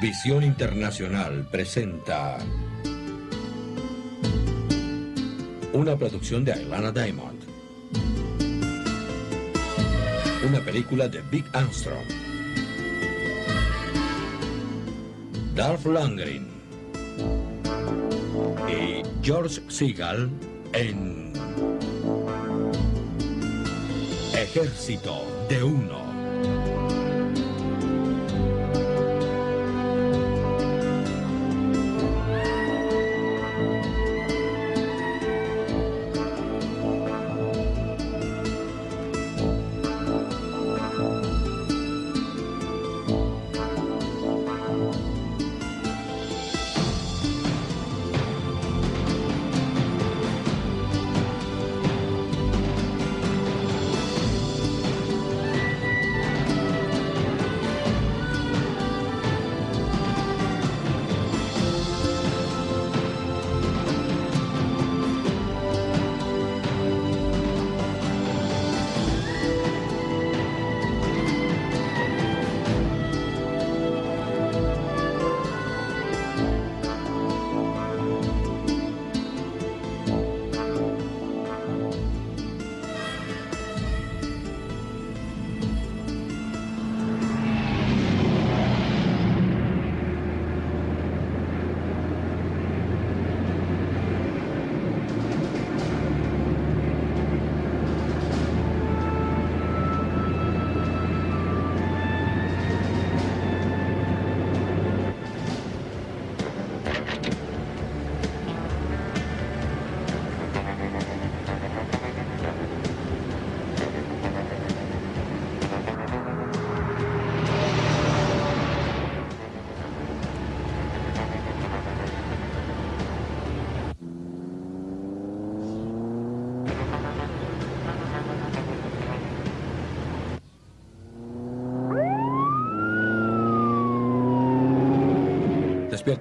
Visión Internacional presenta una producción de Atlanta Diamond. Una película de Big Armstrong. Dolph Lundgren y George Seagal en Ejército de Uno.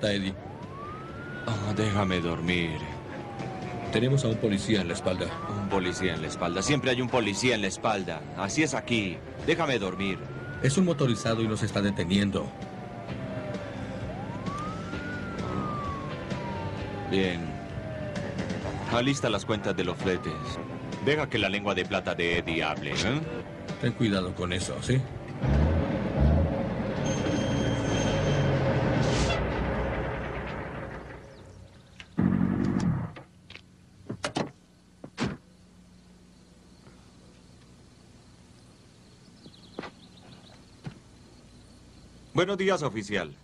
Eddie. Oh, déjame dormir. Tenemos a un policía en la espalda. Un policía en la espalda. Siempre hay un policía en la espalda. Así es aquí. Déjame dormir. Es un motorizado y nos está deteniendo. Bien. Alista las cuentas de los fletes. Deja que la lengua de plata de Eddie hable, ¿eh? Ten cuidado con eso, ¿sí? Buenos días, oficial.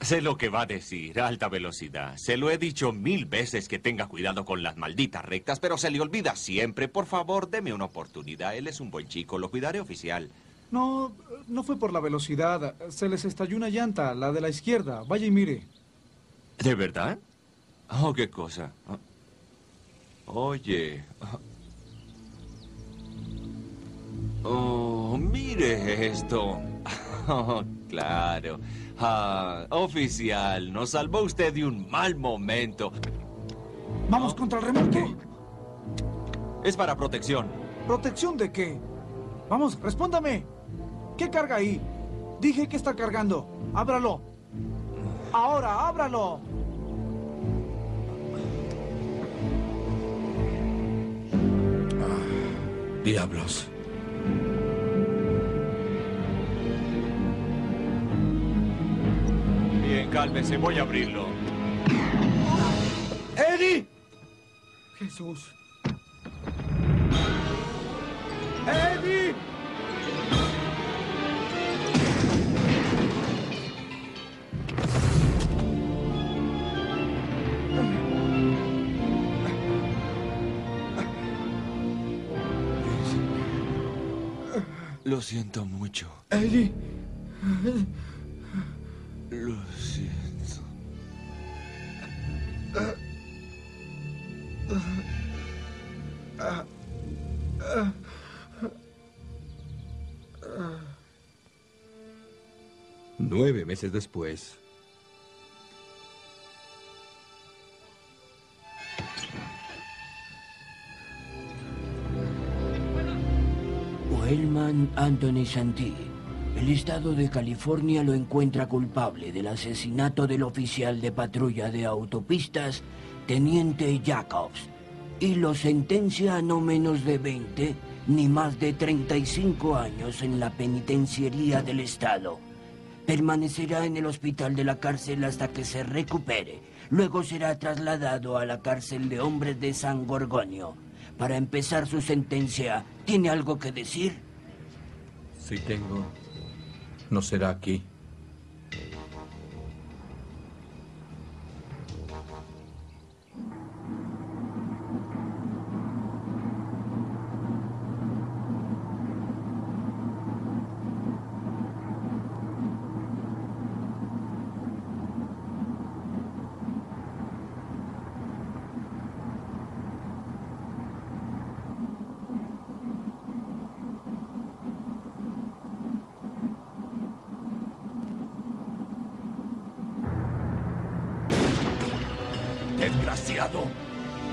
Sé lo que va a decir, alta velocidad. Se lo he dicho mil veces que tenga cuidado con las malditas rectas, pero se le olvida siempre. Por favor, deme una oportunidad. Él es un buen chico, lo cuidaré, oficial. No, no fue por la velocidad. Se les estalló una llanta, la de la izquierda. Vaya y mire. ¿De verdad? Oh, qué cosa. Oye. Oh, mire esto. Oh, claro. Ah, oficial, nos salvó usted de un mal momento. Vamos contra el remolque. Es para protección. ¿Protección de qué? Vamos, respóndame. ¿Qué carga ahí? Dije que está cargando. Ábralo. Ahora, ábralo. Diablos. Bien, cálmese, voy a abrirlo. ¡Eddie! Jesús. ¡Eddie! Lo siento mucho. Eddie. Lo siento. Nueve meses después. Wellman Anthony Santini el estado de California lo encuentra culpable del asesinato del oficial de patrulla de autopistas, Teniente Jacobs, y lo sentencia a no menos de 20 ni más de 35 años en la penitenciaría del estado. Permanecerá en el hospital de la cárcel hasta que se recupere. Luego será trasladado a la cárcel de hombres de San Gorgonio. Para empezar su sentencia, ¿tiene algo que decir? Si tengo, no será aquí.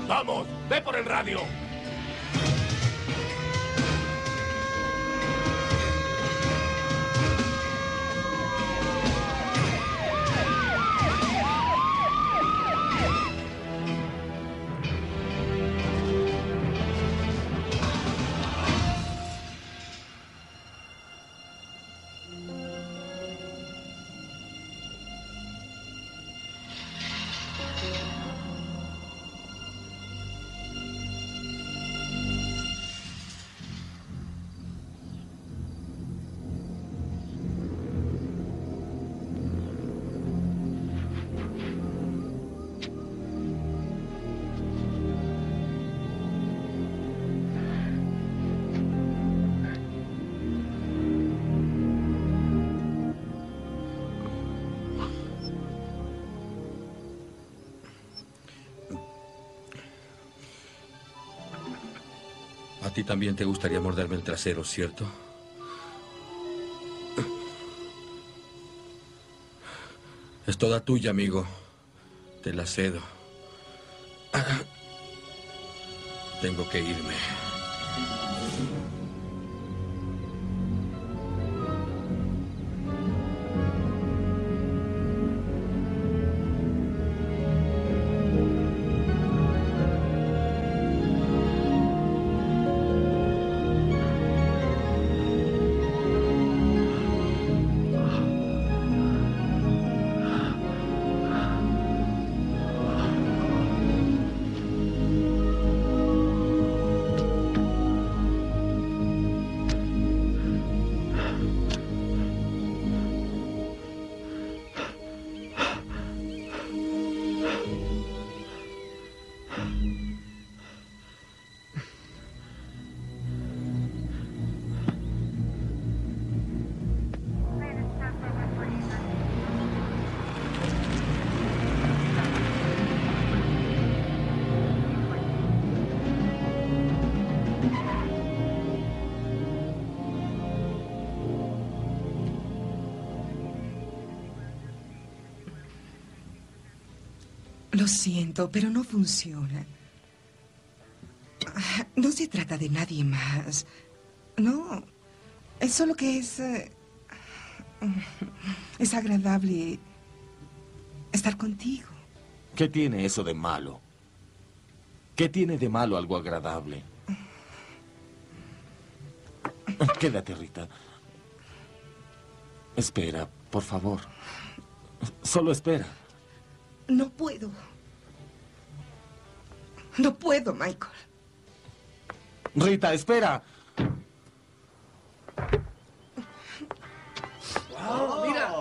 ¡Vamos! ¡Ve por el radio! Ti también te gustaría morderme el trasero, ¿cierto? Es toda tuya, amigo. Te la cedo. Tengo que irme. Pero no funciona. No se trata de nadie más. No. Es solo que es. eh, Es agradable estar contigo. ¿Qué tiene eso de malo? ¿Qué tiene de malo algo agradable? Quédate, Rita. Espera, por favor. Solo espera. No puedo. No puedo, Michael. Rita, espera. ¡Oh, mira!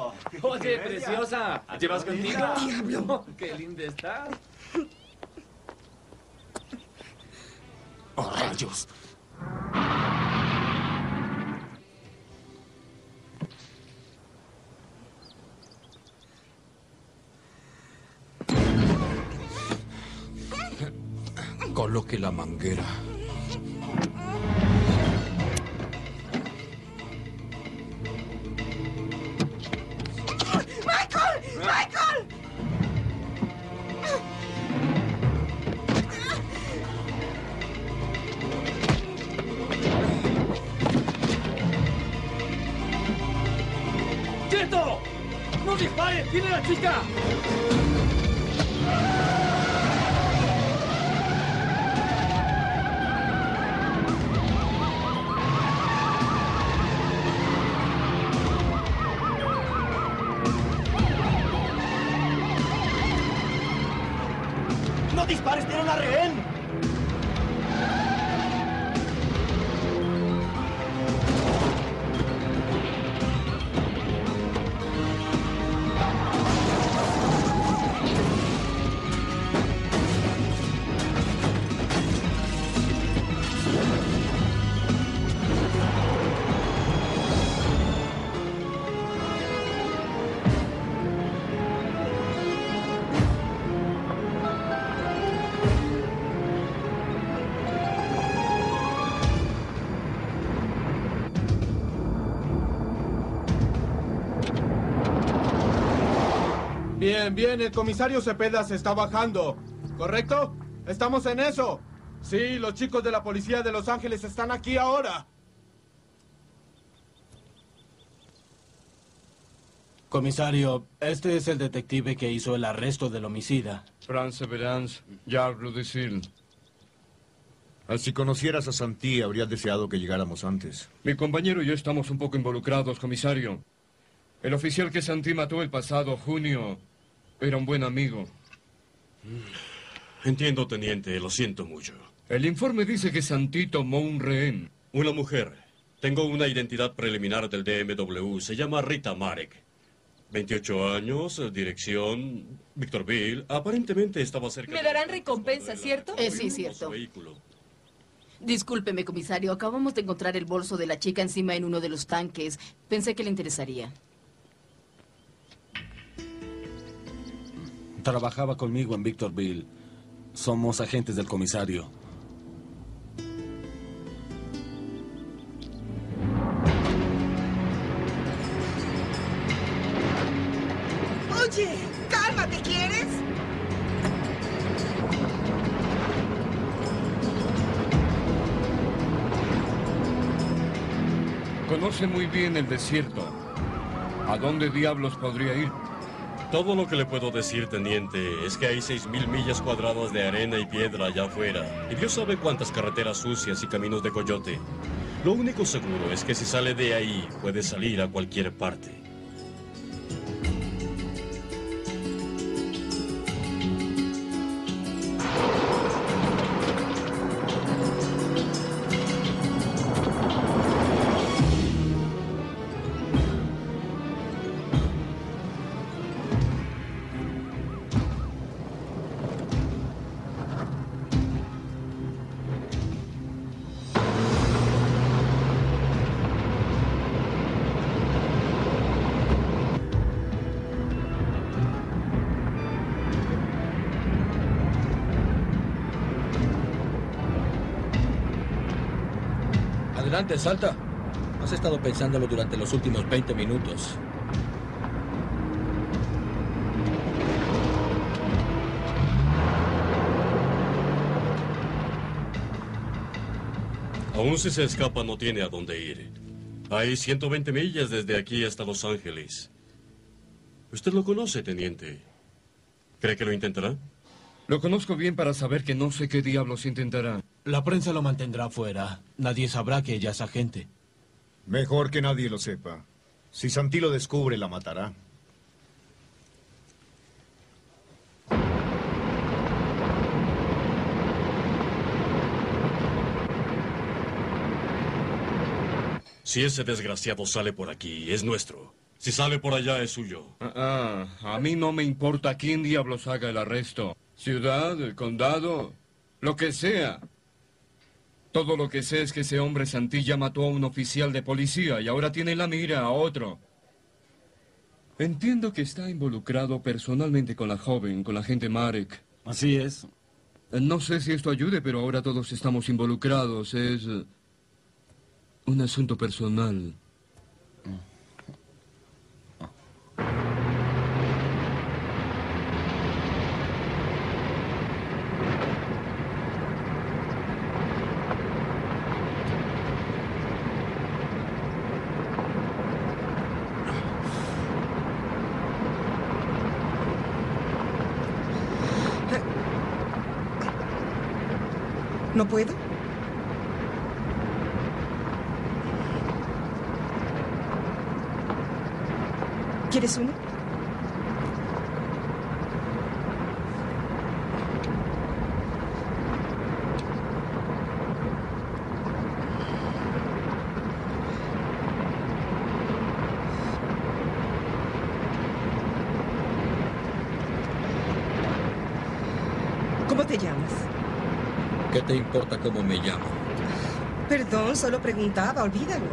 Oye, preciosa. ¿Llevas contigo? ¡Diablo! ¡Qué linda estás! Oh, rayos. Coloque la manguera. Bien, bien, el comisario Cepeda se está bajando. ¿Correcto? Estamos en eso. Sí, los chicos de la policía de Los Ángeles están aquí ahora. Comisario, este es el detective que hizo el arresto del homicida. France Verance, Jacques Rudicil. Si conocieras a Santí, habrías deseado que llegáramos antes. Mi compañero y yo estamos un poco involucrados, comisario. El oficial que Santí mató el pasado junio era un buen amigo. Entiendo, teniente, lo siento mucho. El informe dice que Santí tomó un rehén. Una mujer. Tengo una identidad preliminar del DMW. Se llama Rita Marek. 28 años, dirección Victorville. Aparentemente estaba cerca Me de- darán recompensa, ¿cierto? Eh, sí, cierto. vehículo. Discúlpeme, comisario. Acabamos de encontrar el bolso de la chica encima en uno de los tanques. Pensé que le interesaría. Trabajaba conmigo en Victorville. Somos agentes del comisario. Oye, cálmate, ¿quieres? Conoce muy bien el desierto. ¿A dónde diablos podría ir? Todo lo que le puedo decir, teniente, es que hay 6.000 millas cuadradas de arena y piedra allá afuera. Y Dios sabe cuántas carreteras sucias y caminos de coyote. Lo único seguro es que si sale de ahí, puede salir a cualquier parte. Salta. Has estado pensándolo durante los últimos 20 minutos. Aún si se escapa, no tiene a dónde ir. Hay 120 millas desde aquí hasta Los Ángeles. Usted lo conoce, teniente. ¿Cree que lo intentará? Lo conozco bien para saber que no sé qué diablos intentará. La prensa lo mantendrá fuera. Nadie sabrá que ella es agente. Mejor que nadie lo sepa. Si Santí lo descubre, la matará. Si ese desgraciado sale por aquí, es nuestro. Si sale por allá, es suyo. Ah, ah, a mí no me importa quién diablos haga el arresto. Ciudad, el condado, lo que sea. Todo lo que sé es que ese hombre Santilla mató a un oficial de policía y ahora tiene la mira a otro. Entiendo que está involucrado personalmente con la joven, con la gente Marek. Así es. No sé si esto ayude, pero ahora todos estamos involucrados. Es eh, un asunto personal. Puedo? ¿Quieres uno? ¿Cómo te llamas? ¿Qué te importa cómo me llamo? Perdón, solo preguntaba, olvídalo.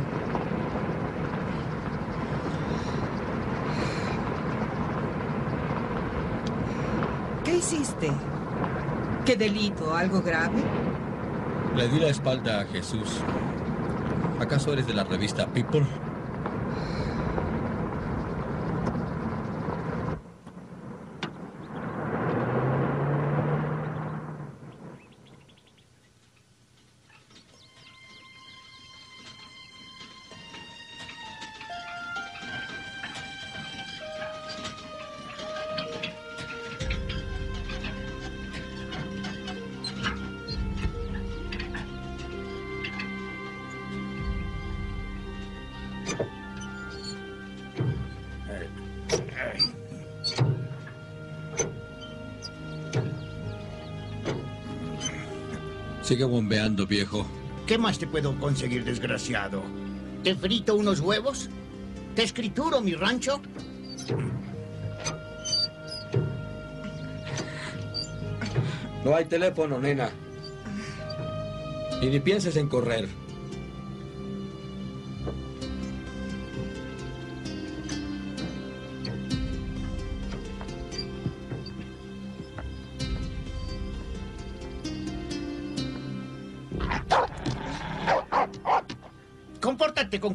¿Qué hiciste? ¿Qué delito? ¿Algo grave? Le di la espalda a Jesús. ¿Acaso eres de la revista People? Sigue bombeando, viejo. ¿Qué más te puedo conseguir, desgraciado? ¿Te frito unos huevos? ¿Te escrituro mi rancho? No hay teléfono, nena. Y ni pienses en correr.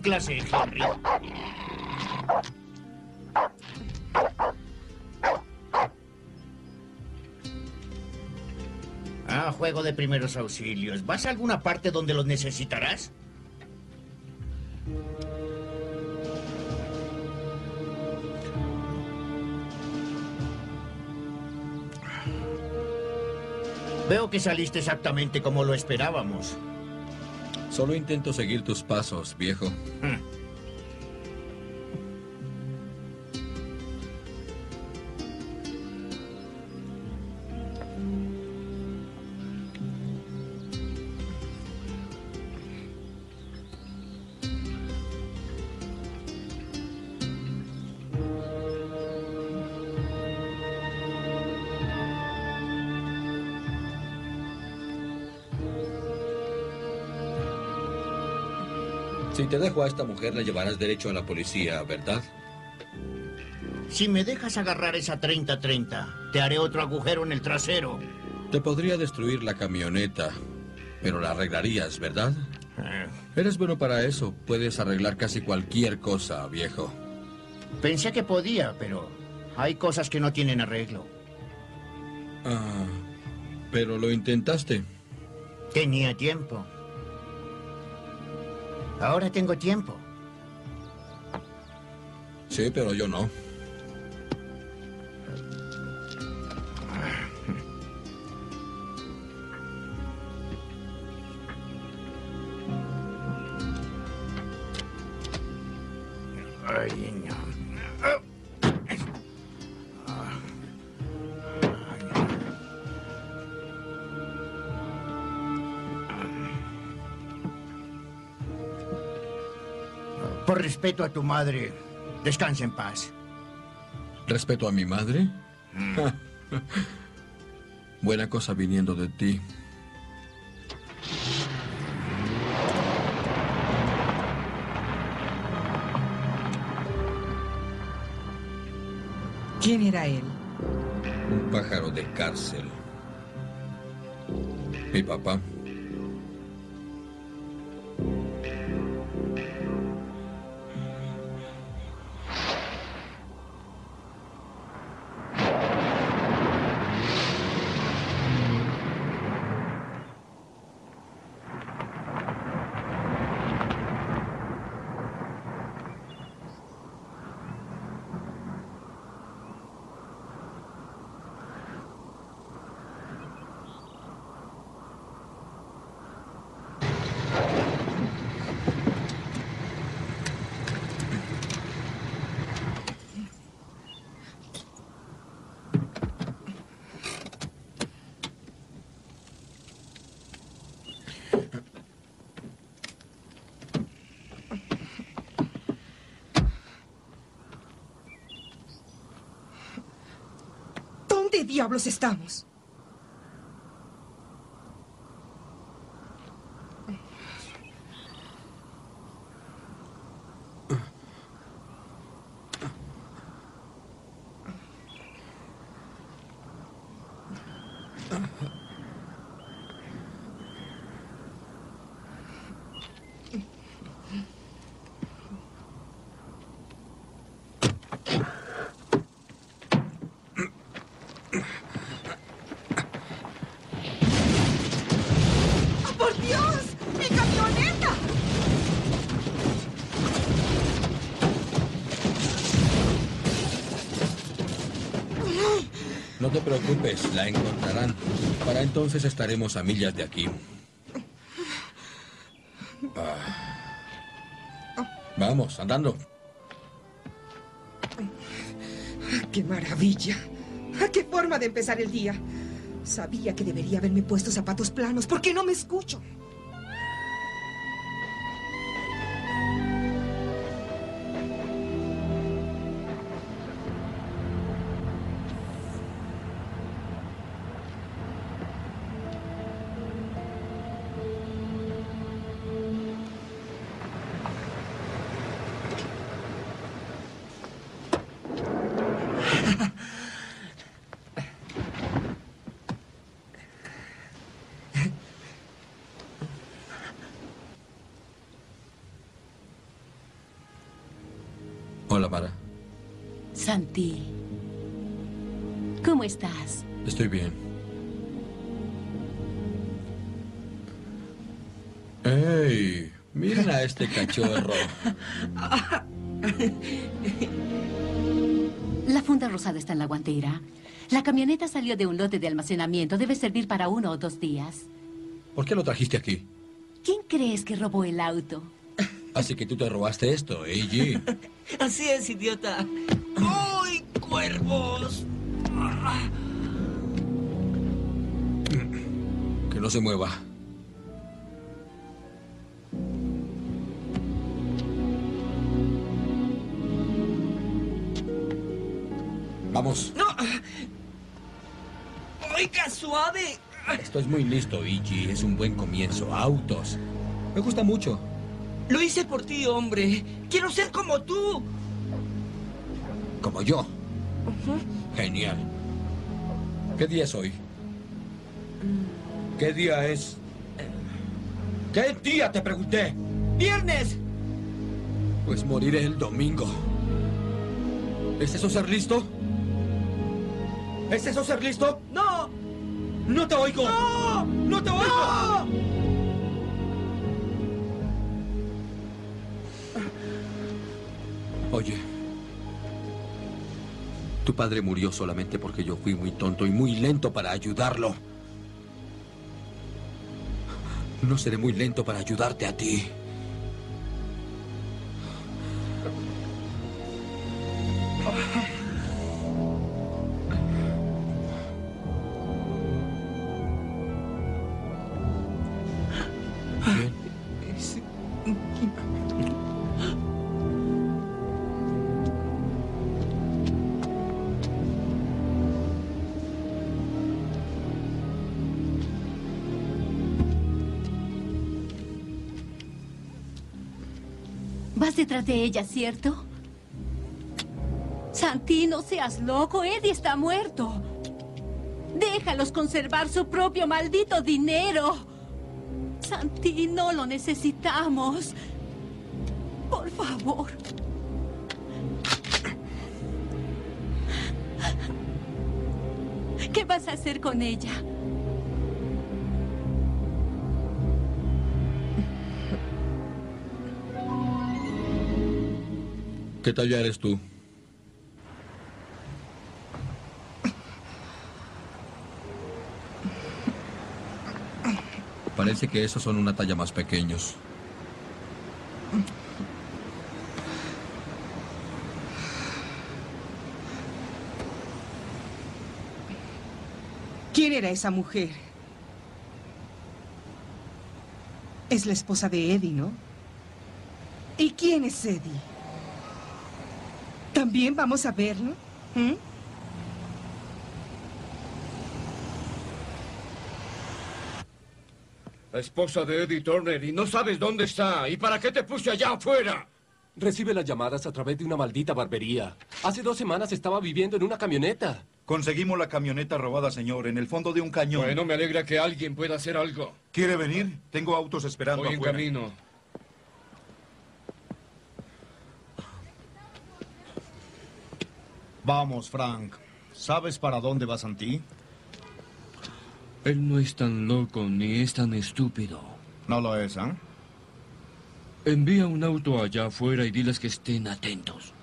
Clase, Henry. Ah, juego de primeros auxilios. ¿Vas a alguna parte donde los necesitarás? Veo que saliste exactamente como lo esperábamos. Solo intento seguir tus pasos, viejo. Dejo a esta mujer, la llevarás derecho a la policía, ¿verdad? Si me dejas agarrar esa 30-30, te haré otro agujero en el trasero. Te podría destruir la camioneta, pero la arreglarías, ¿verdad? Eh, Eres bueno para eso. Puedes arreglar casi cualquier cosa, viejo. Pensé que podía, pero hay cosas que no tienen arreglo. Ah, pero lo intentaste. Tenía tiempo. Ahora tengo tiempo. Sí, pero yo no. Respeto a tu madre, descansa en paz. ¿Respeto a mi madre? Buena cosa viniendo de ti. ¿Quién era él? Un pájaro de cárcel. Mi papá. Diablos estamos? ¡Oh, ¡Por Dios! ¡Mi camioneta! No te preocupes, la encontrarán. Para entonces estaremos a millas de aquí. Ah. Vamos, andando. ¡Qué maravilla! Ah, ¡Qué forma de empezar el día! Sabía que debería haberme puesto zapatos planos. ¿Por qué no me escucho? A este cachorro. La funda rosada está en la guantera. La camioneta salió de un lote de almacenamiento. Debe servir para uno o dos días. ¿Por qué lo trajiste aquí? ¿Quién crees que robó el auto? Así que tú te robaste esto, ¿eh, G? Así es, idiota. ¡Ay, cuervos! Que no se mueva. Vamos. ¡No! ¡Oiga, suave! Esto es muy listo, Iggy. Es un buen comienzo. Autos. Me gusta mucho. Lo hice por ti, hombre. Quiero ser como tú. Como yo. Genial. ¿Qué día es hoy? ¿Qué día es? ¿Qué día te pregunté? ¡Viernes! Pues moriré el domingo. ¿Es eso ser listo? ¿Es eso ser listo? ¡No! ¡No te oigo! ¡No! ¡No te oigo! ¡No! Oye, tu padre murió solamente porque yo fui muy tonto y muy lento para ayudarlo. No seré muy lento para ayudarte a ti. De ella, ¿cierto? Santi, no seas loco. Eddie está muerto. Déjalos conservar su propio maldito dinero. Santi, no lo necesitamos. Por favor. ¿Qué vas a hacer con ella? ¿Qué talla eres tú? Parece que esos son una talla más pequeños. ¿Quién era esa mujer? Es la esposa de Eddie, ¿no? ¿Y quién es Eddie? También vamos a verlo. ¿Mm? La esposa de Eddie Turner y no sabes dónde está. ¿Y para qué te puse allá afuera? Recibe las llamadas a través de una maldita barbería. Hace dos semanas estaba viviendo en una camioneta. Conseguimos la camioneta robada, señor, en el fondo de un cañón. Bueno, me alegra que alguien pueda hacer algo. ¿Quiere venir? Tengo autos esperando Voy en camino. Vamos, Frank. ¿Sabes para dónde va Santí? Él no es tan loco ni es tan estúpido. No lo es, ¿ah? Envía un auto allá afuera y diles que estén atentos.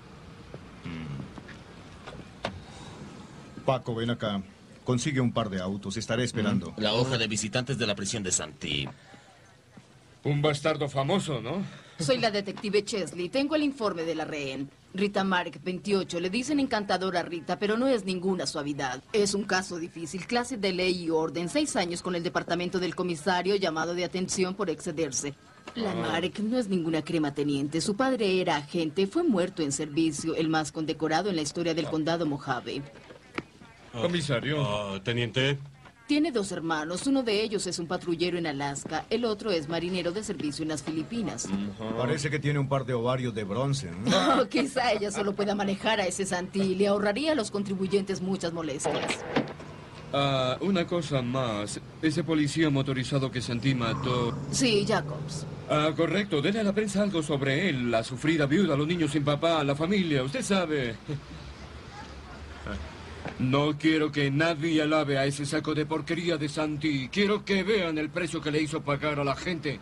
Paco, ven acá. Consigue un par de autos. Estaré esperando. La hoja de visitantes de la prisión de Santí. Un bastardo famoso, ¿no? Soy la detective Chesley. Tengo el informe de la rehén. Rita Mark, 28. Le dicen encantadora a Rita, pero no es ninguna suavidad. Es un caso difícil. Clase de ley y orden. Seis años con el departamento del comisario llamado de atención por excederse. La Mark no es ninguna crema teniente. Su padre era agente. Fue muerto en servicio, el más condecorado en la historia del condado Mojave. Comisario. Ah, teniente. Tiene dos hermanos. Uno de ellos es un patrullero en Alaska. El otro es marinero de servicio en las Filipinas. Parece que tiene un par de ovarios de bronce. ¿eh? Oh, quizá ella solo pueda manejar a ese Santí. Le ahorraría a los contribuyentes muchas molestias. Ah, una cosa más. Ese policía motorizado que Santí mató. Sí, Jacobs. Ah, correcto. Dele a la prensa algo sobre él. La sufrida viuda, los niños sin papá, la familia. Usted sabe. No quiero que nadie alabe a ese saco de porquería de Santi. Quiero que vean el precio que le hizo pagar a la gente.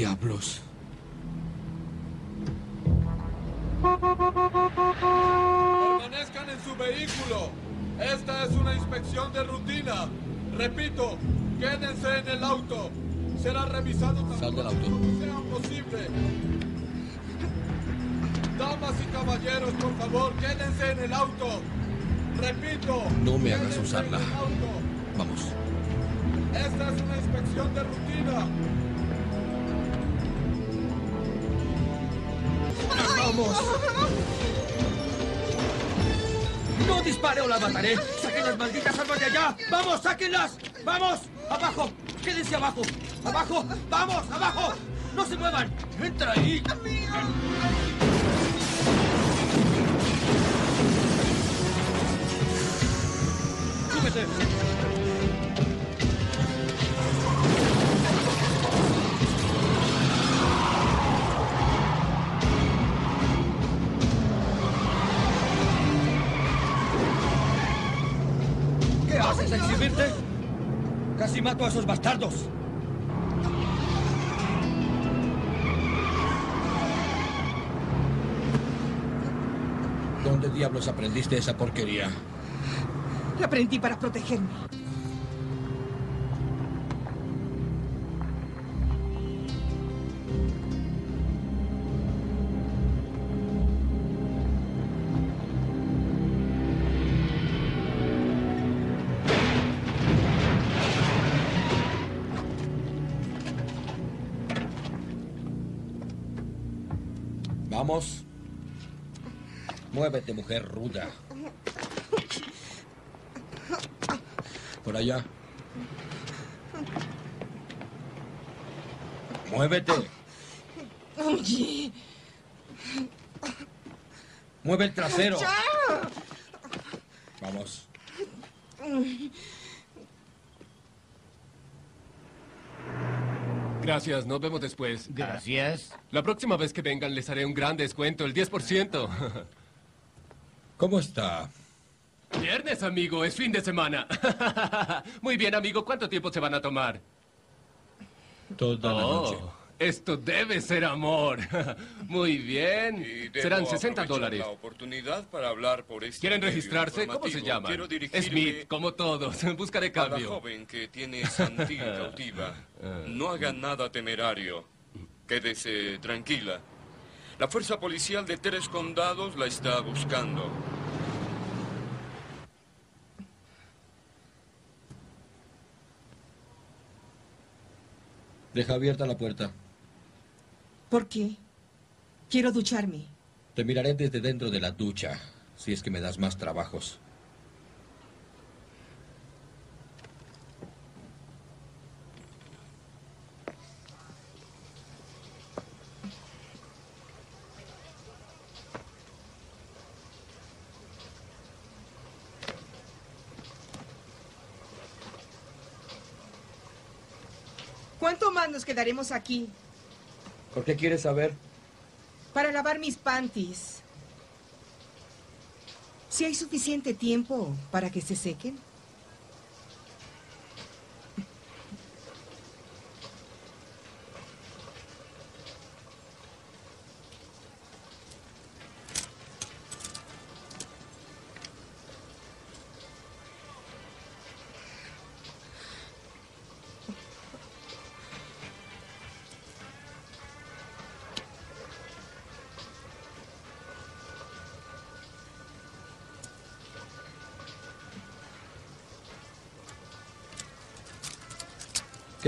Diablos. Permanezcan en su vehículo. Esta es una inspección de rutina. Repito, quédense en el auto. Será revisado tan del auto. pronto sea posible. Damas y caballeros, por favor, quédense en el auto. Repito. No me hagas usarla. Vamos. Esta es una inspección de rutina. ¡No dispare o la mataré! ¡Saquen las malditas armas de allá! ¡Vamos, sáquenlas! ¡Vamos! ¡Abajo! ¡Quédense abajo! ¡Abajo! ¡Vamos! ¡Abajo! ¡No se muevan! ¡Entra ahí! ¡Súbete! Casi mato a esos bastardos. ¿Dónde diablos aprendiste esa porquería? La aprendí para protegerme. Muévete, mujer ruda. Por allá. Muévete. Oye. Mueve el trasero. Ya. Vamos. Gracias, nos vemos después. Gracias. La próxima vez que vengan les haré un gran descuento, el 10%. ¿Cómo está? Viernes, amigo, es fin de semana. Muy bien, amigo, ¿cuánto tiempo se van a tomar? Toda la Oh, noche. Esto debe ser amor. Muy bien. Y Serán 60 aprovechar dólares. la oportunidad para hablar por este ¿Quieren registrarse? ¿Cómo se dirigirme Smith, como todos. Buscaré a la cambio. joven que tiene cautiva. No haga nada temerario. Quédese tranquila. La fuerza policial de tres condados la está buscando. Deja abierta la puerta. ¿Por qué? Quiero ducharme. Te miraré desde dentro de la ducha, si es que me das más trabajos. ¿Cuánto más nos quedaremos aquí? ¿Por qué quieres saber? Para lavar mis panties. Si hay suficiente tiempo para que se sequen.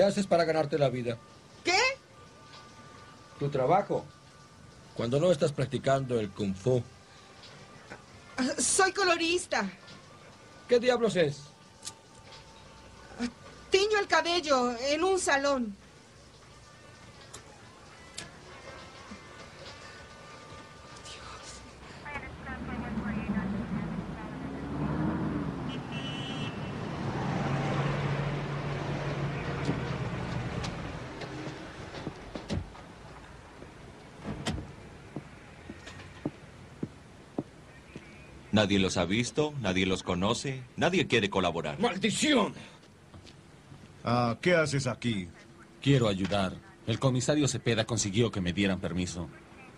¿Qué haces para ganarte la vida? ¿Qué? Tu trabajo. Cuando no estás practicando el kung fu. Soy colorista. ¿Qué diablos es? Tiño el cabello en un salón. Nadie los ha visto, nadie los conoce, nadie quiere colaborar. ¡Maldición! Ah, ¿qué haces aquí? Quiero ayudar. El comisario Cepeda consiguió que me dieran permiso.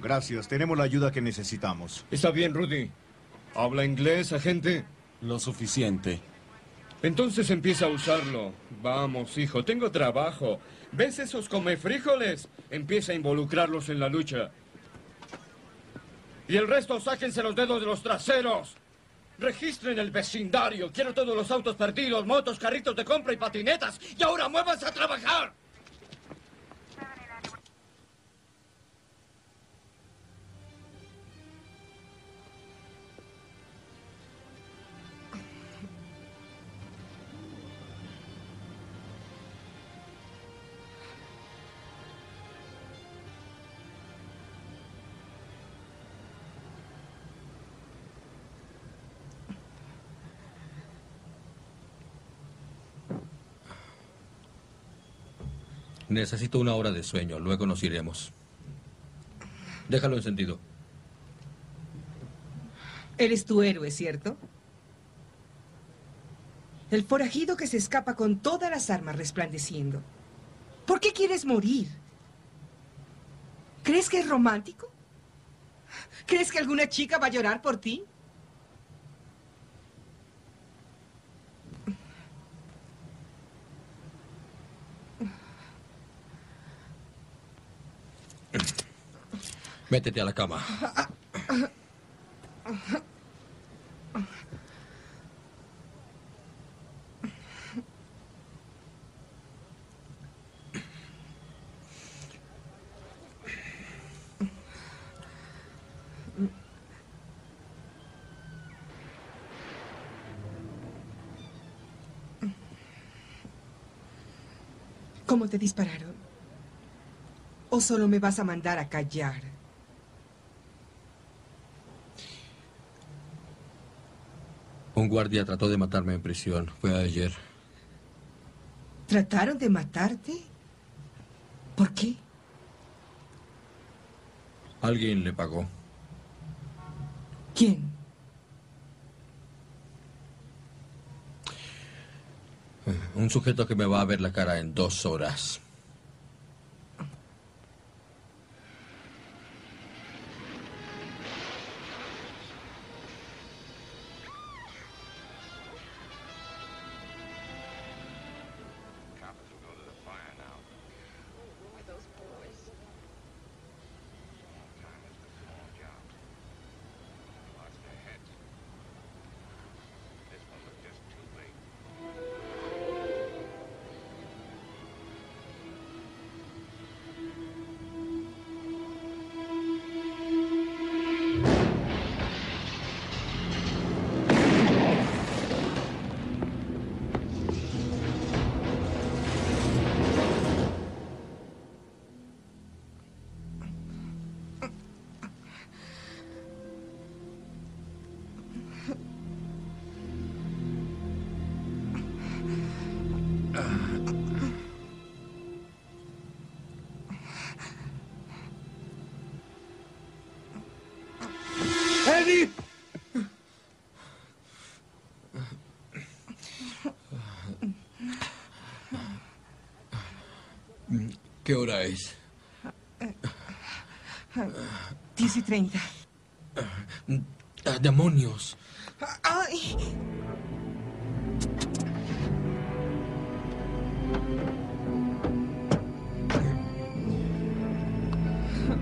Gracias, tenemos la ayuda que necesitamos. Está bien, Rudy. ¿Habla inglés, agente? Lo suficiente. Entonces empieza a usarlo. Vamos, hijo, tengo trabajo. ¿Ves esos come frijoles? Empieza a involucrarlos en la lucha. Y el resto sáquense los dedos de los traseros. Registren el vecindario. Quiero todos los autos perdidos, motos, carritos de compra y patinetas. Y ahora muévanse a trabajar. Necesito una hora de sueño, luego nos iremos. Déjalo encendido. Eres tu héroe, ¿cierto? El forajido que se escapa con todas las armas resplandeciendo. ¿Por qué quieres morir? ¿Crees que es romántico? ¿Crees que alguna chica va a llorar por ti? Métete a la cama. ¿Cómo te dispararon? ¿O solo me vas a mandar a callar? Un guardia trató de matarme en prisión. Fue ayer. ¿Trataron de matarte? ¿Por qué? Alguien le pagó. ¿Quién? Un sujeto que me va a ver la cara en dos horas. ¿Qué hora es? Diez y treinta. Ah, ¡Demonios! Ay.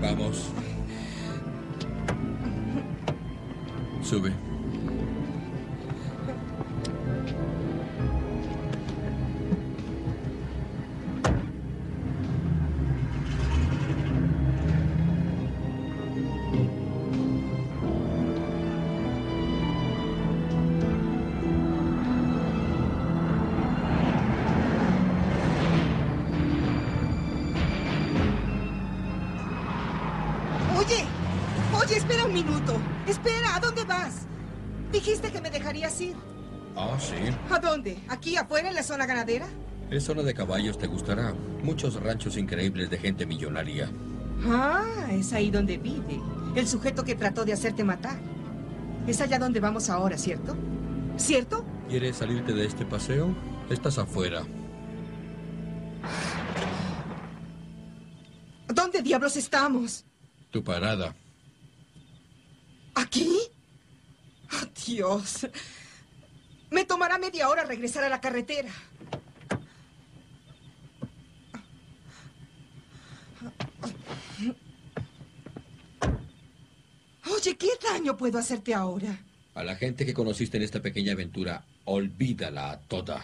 Vamos. Sube. Ir. Ah, sí. ¿A dónde? ¿Aquí afuera en la zona ganadera? Es zona de caballos, te gustará. Muchos ranchos increíbles de gente millonaria. Ah, es ahí donde vive. El sujeto que trató de hacerte matar. Es allá donde vamos ahora, ¿cierto? ¿Cierto? ¿Quieres salirte de este paseo? Estás afuera. ¿Dónde diablos estamos? Tu parada. ¿Aquí? ¡Oh, Dios! Me tomará media hora regresar a la carretera. Oye, ¿qué daño puedo hacerte ahora? A la gente que conociste en esta pequeña aventura, olvídala toda.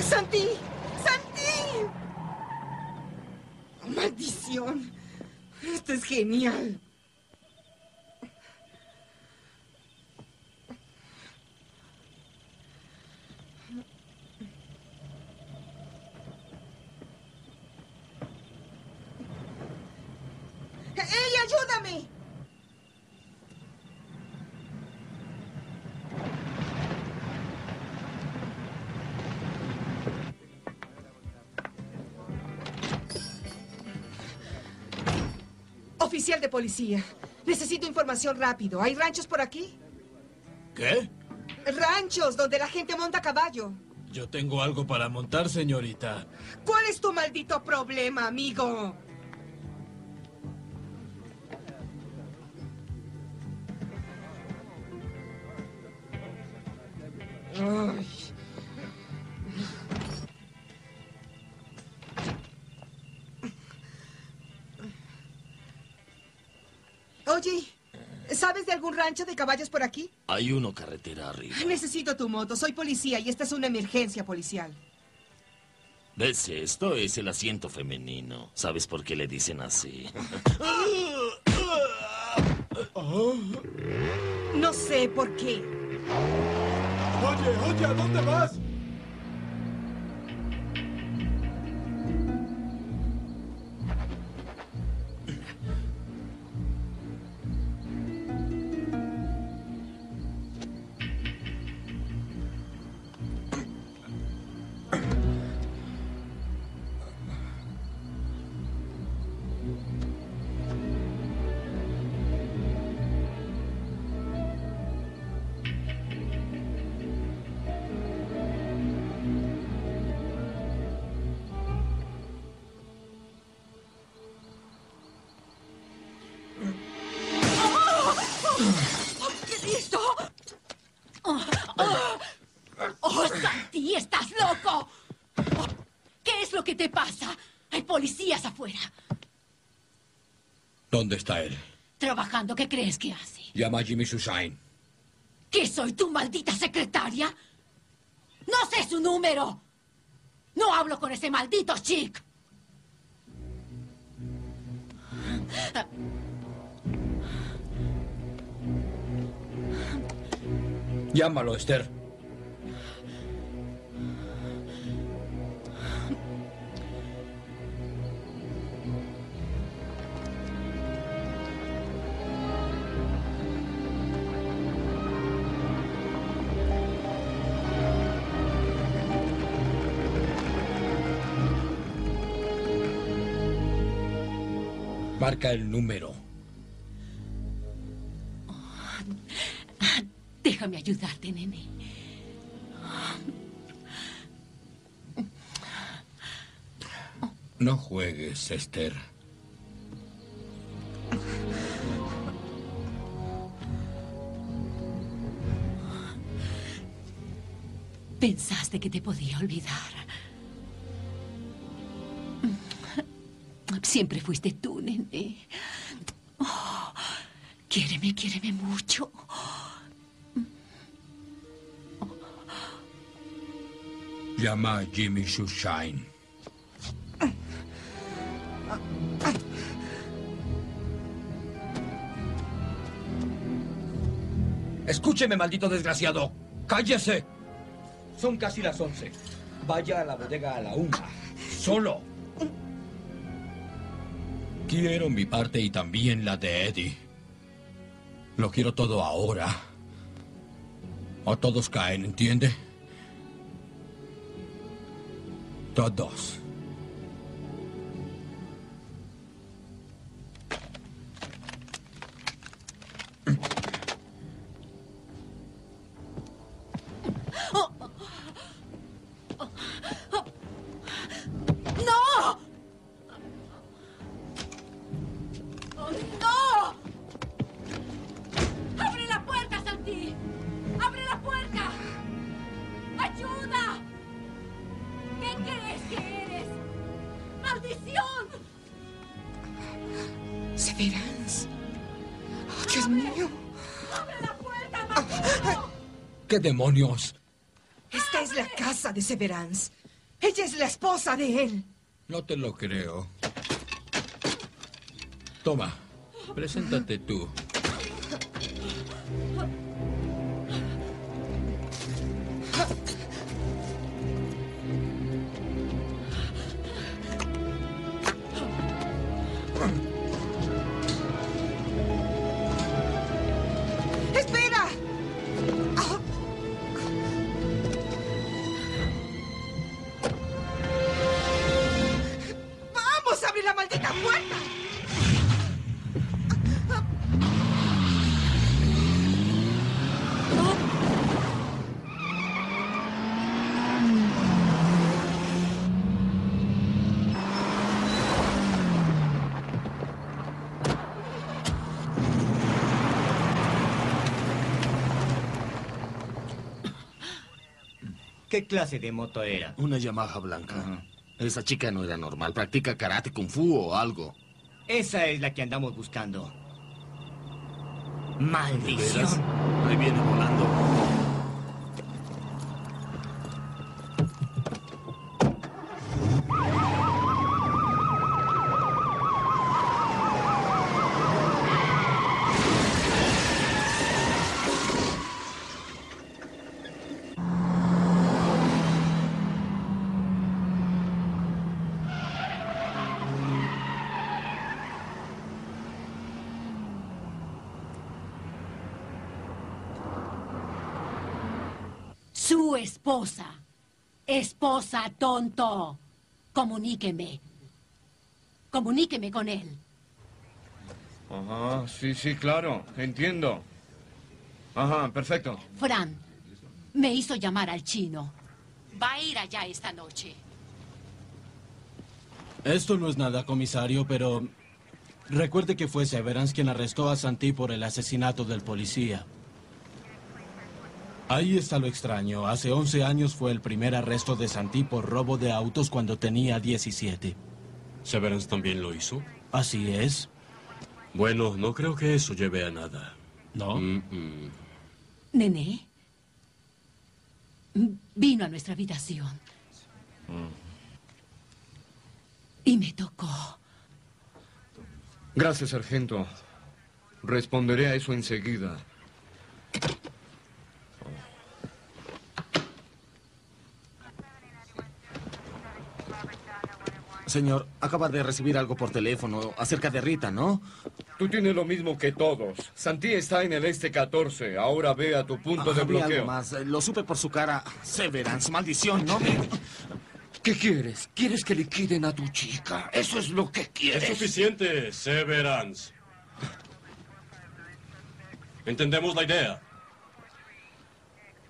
¡Santi! ¡Santi! ¡Maldición! Esto es genial. ¡Ey, ayúdame! Oficial de policía, necesito información rápido. ¿Hay ranchos por aquí? ¿Qué? Ranchos donde la gente monta a caballo. Yo tengo algo para montar, señorita. ¿Cuál es tu maldito problema, amigo? Ay. Oye, ¿sabes de algún rancho de caballos por aquí? Hay uno carretera arriba. Necesito tu moto. Soy policía y esta es una emergencia policial. ¿Ves esto? Es el asiento femenino. ¿Sabes por qué le dicen así? No sé por qué. Oye, oye, ¿a dónde vas? ¿Dónde está él? Trabajando, ¿qué crees que hace? Llama a Jimmy Susain. ¿Que soy tu maldita secretaria? ¡No sé su número! ¡No hablo con ese maldito chic! Llámalo, Esther. Marca el número. Déjame ayudarte, nene. No juegues, Esther. Pensaste que te podía olvidar. Siempre fuiste tú, nene. Oh, quiéreme, quiéreme mucho. Llama a Jimmy Shoeshine. Escúcheme, maldito desgraciado. ¡Cállese! Son casi las once. Vaya a la bodega a la una. Solo. Quiero mi parte y también la de Eddie. Lo quiero todo ahora. O todos caen, ¿entiende? Todos. Severance. Oh, Dios mío. ¡Abre la puerta, maldito! ¿Qué demonios? Esta es la casa de Severance. Ella es la esposa de él. No te lo creo. Toma, preséntate tú. ¿Qué clase de moto era? Una Yamaha blanca. Esa chica no era normal. Practica karate, kung fu o algo. Esa es la que andamos buscando. ¿De ¡Maldición! Ahí viene volando. Su esposa. Esposa, tonto. Comuníqueme. Comuníqueme con él. Ajá, sí, sí, claro. Entiendo. Ajá, perfecto. Fran, me hizo llamar al chino. Va a ir allá esta noche. Esto no es nada, comisario, pero recuerde que fue Severance quien arrestó a Santi por el asesinato del policía. Ahí está lo extraño. Hace 11 años fue el primer arresto de Santi por robo de autos cuando tenía 17. ¿Severance también lo hizo? Así es. Bueno, no creo que eso lleve a nada. ¿No? Mm-mm. Nené. Vino a nuestra habitación y me tocó. Gracias, sargento. Responderé a eso enseguida. Señor, acaba de recibir algo por teléfono acerca de Rita, ¿no? Tú tienes lo mismo que todos. Santí está en el este 14. Ahora ve a tu punto Ah, de había bloqueo. algo más. Eh, Lo supe por su cara. Severance, maldición, ¿no? me- ¿Qué quieres? ¿Quieres que liquiden a tu chica? Eso es lo que Es quieres. suficiente, Severance. Entendemos la idea.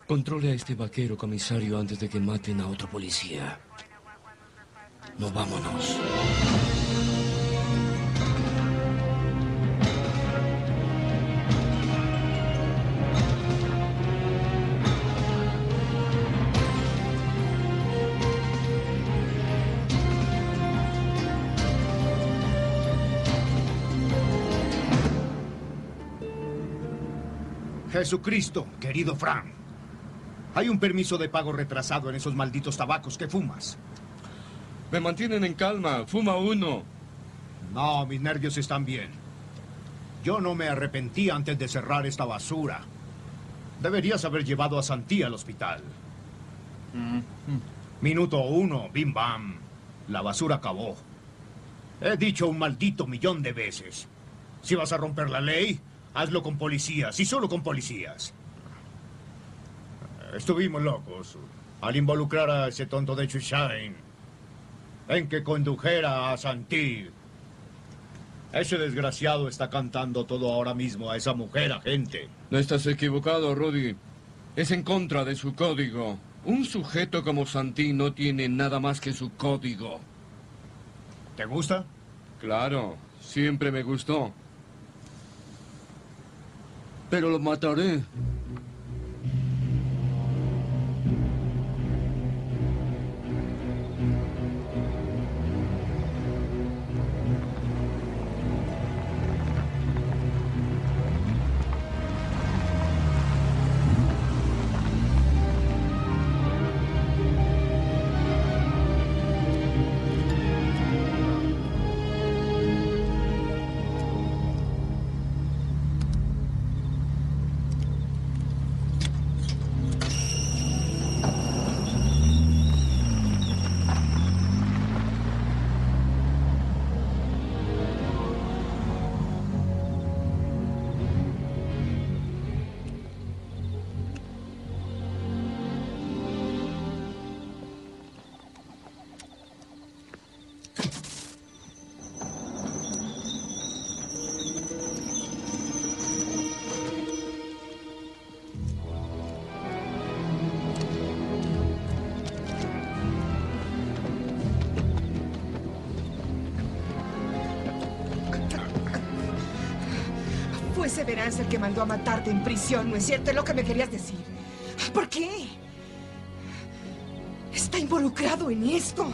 Controle a este vaquero, comisario, antes de que maten a otro policía. Movámonos. Jesucristo, querido Frank. Hay un permiso de pago retrasado en esos malditos tabacos que fumas. Me mantienen en calma. Fuma uno. No, mis nervios están bien. Yo no me arrepentí antes de cerrar esta basura. Deberías haber llevado a Santí al hospital. Minuto uno, bim bam. La basura acabó. He dicho un maldito millón de veces. Si vas a romper la ley, hazlo con policías y solo con policías. Estuvimos locos al involucrar a ese tonto de Chushine en que condujera a Santí. Ese desgraciado está cantando todo ahora mismo a esa mujer agente. No estás equivocado, Rudy. Es en contra de su código. Un sujeto como Santí no tiene nada más que su código. ¿Te gusta? Claro, siempre me gustó. Pero lo mataré. Severance el que mandó a matarte en prisión, ¿no es cierto? Es lo que me querías decir. ¿Por qué? Está involucrado en esto.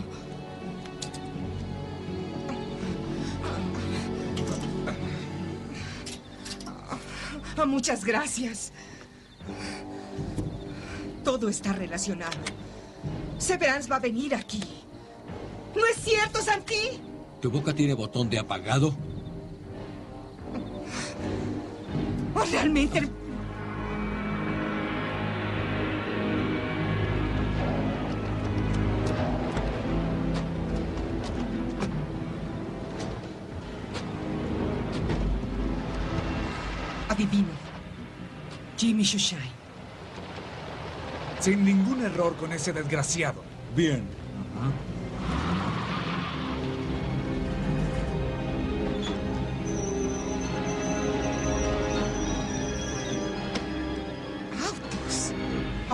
Muchas gracias. Todo está relacionado. Severance va a venir aquí. ¿No es cierto, Santi? ¿Tu boca tiene botón de apagado? ¿O realmente Adivine. Jimmy Shoshine. Sin ningún error con ese desgraciado. Bien.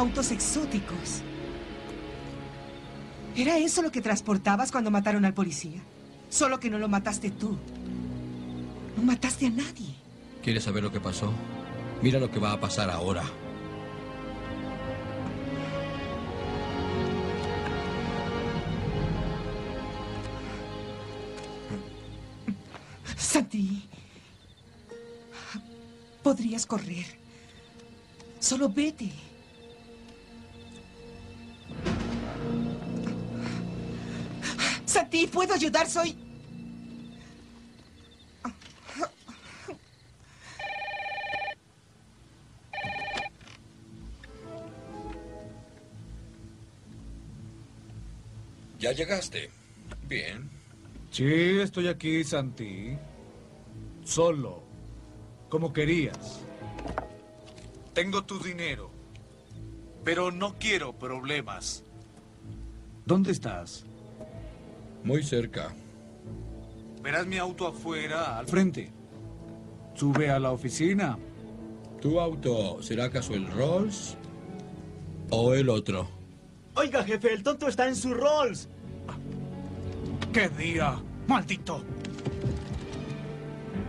Autos exóticos. ¿Era eso lo que transportabas cuando mataron al policía? Solo que no lo mataste tú. No mataste a nadie. ¿Quieres saber lo que pasó? Mira lo que va a pasar ahora. Santi. Podrías correr. Solo vete. ¿Puedo ayudar? Soy... Ya llegaste. Bien. Sí, estoy aquí, Santi. Solo. Como querías. Tengo tu dinero. Pero no quiero problemas. ¿Dónde estás? Muy cerca. Verás mi auto afuera, al frente. Sube a la oficina. ¿Tu auto será acaso el Rolls o el otro? Oiga, jefe, el tonto está en su Rolls. ¡Qué día! ¡Maldito!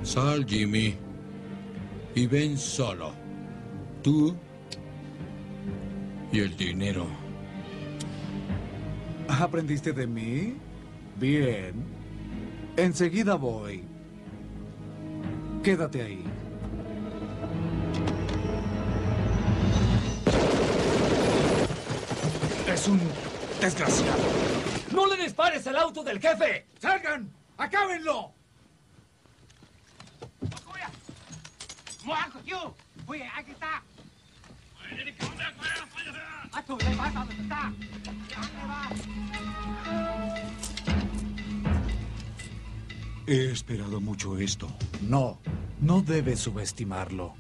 Sal, Jimmy. Y ven solo. Tú y el dinero. ¿Aprendiste de mí? Bien. Enseguida voy. Quédate ahí. Es un desgraciado. ¡No le dispares al auto del jefe! ¡Salgan! ¡Acábenlo! He esperado mucho esto. No, no debes subestimarlo.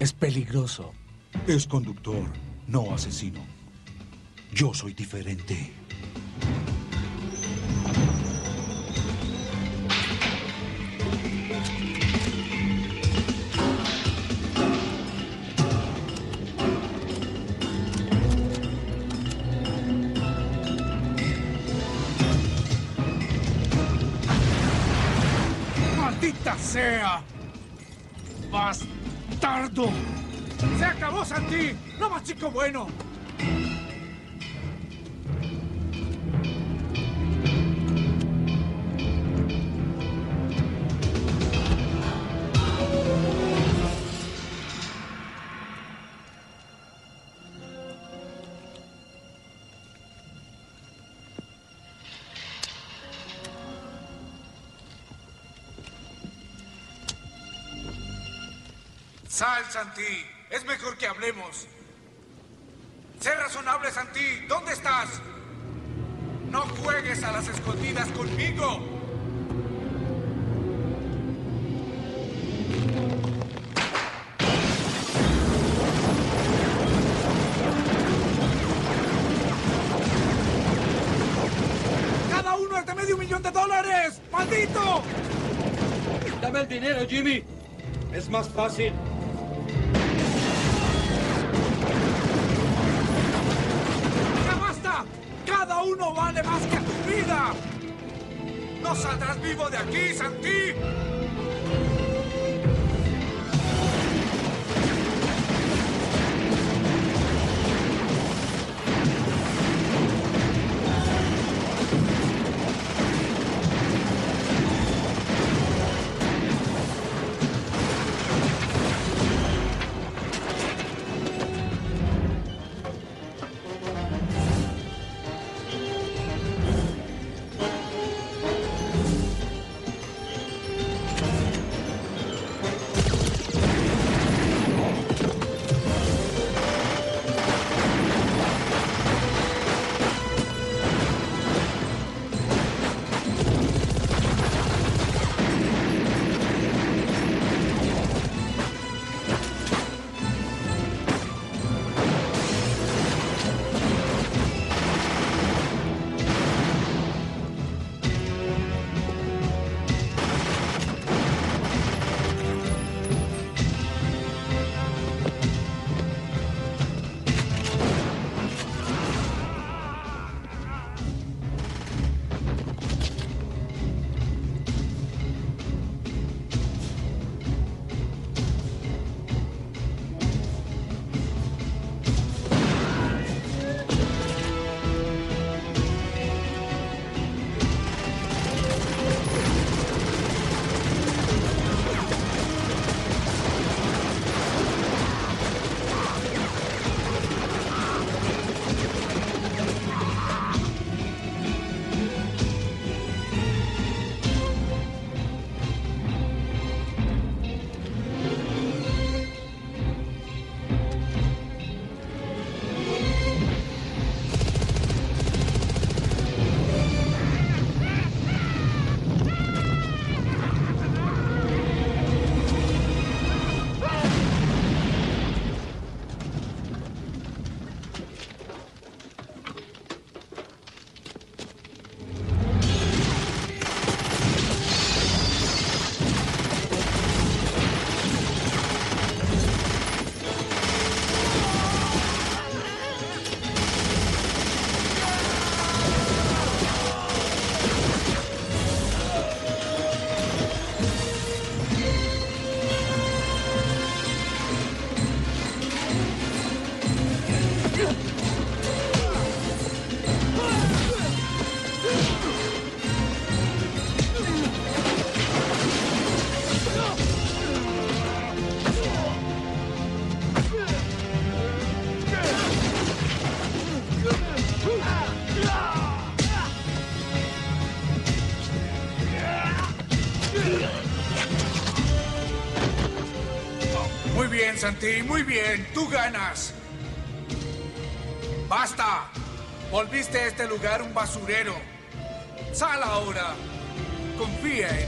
Es peligroso. Es conductor, no asesino. Yo soy diferente. Chico bueno! Sal, Santi. Es mejor que hablemos. Sé razonable, Santi. ¿Dónde estás? No juegues a las escondidas conmigo. ¡Cada uno es de medio millón de dólares! ¡Maldito! Dame el dinero, Jimmy. Es más fácil. Vale más que tu vida! ¡No saldrás vivo de aquí, Santi! Santi, muy bien. Tú ganas. ¡Basta! Volviste a este lugar un basurero. Sal ahora. Confía en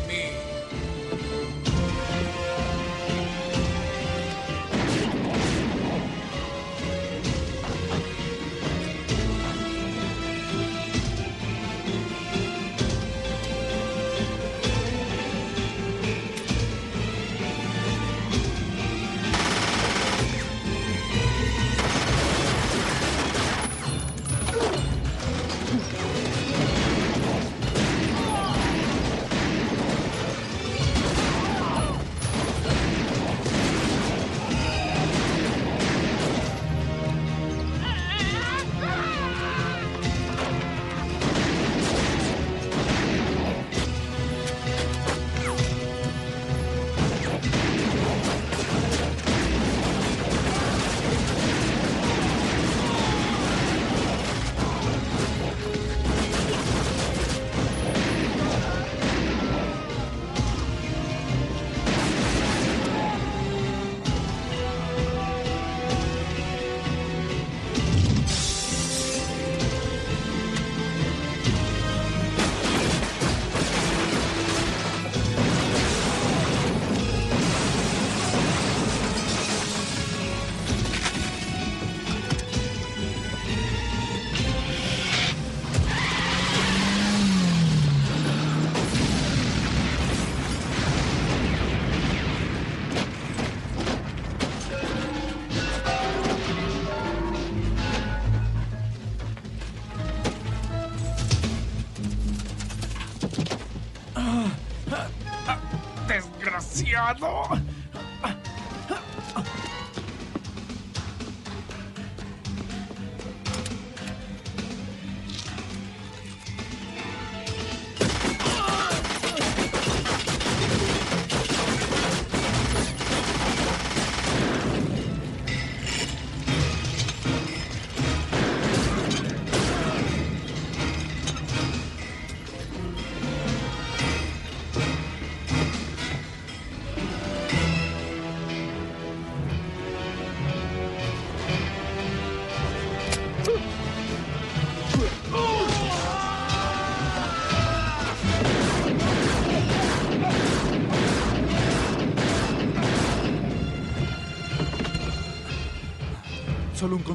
¡Desgraciado! Solo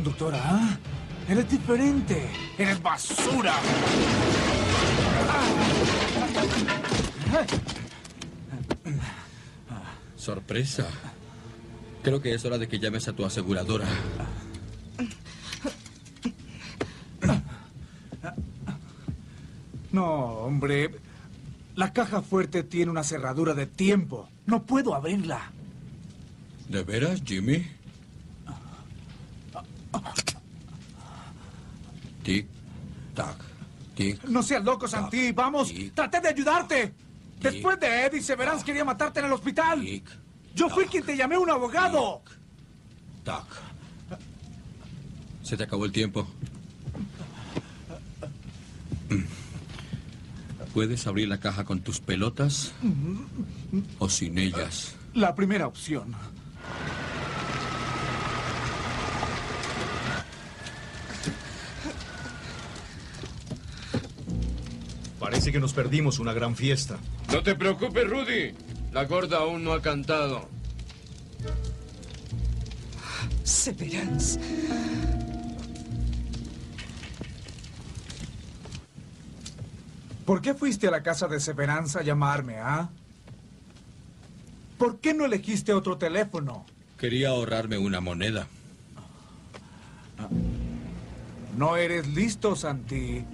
un conductor, ¿ah? Eres diferente. Eres basura. Sorpresa. Creo que es hora de que llames a tu aseguradora. No, hombre. La caja fuerte tiene una cerradura de tiempo. No puedo abrirla. ¿De veras, Jimmy? No seas loco, Santi. Vamos, traté de ayudarte. Después de Eddie, Severance quería matarte en el hospital. Yo fui quien te llamé un abogado. Tac. Se te acabó el tiempo. Puedes abrir la caja con tus pelotas o sin ellas. La primera opción. Parece que nos perdimos una gran fiesta. No te preocupes, Rudy. La gorda aún no ha cantado. Severance. ¿Por qué fuiste a la casa de Severance a llamarme, ah? ¿Por qué no elegiste otro teléfono? Quería ahorrarme una moneda. No eres listo, Santi.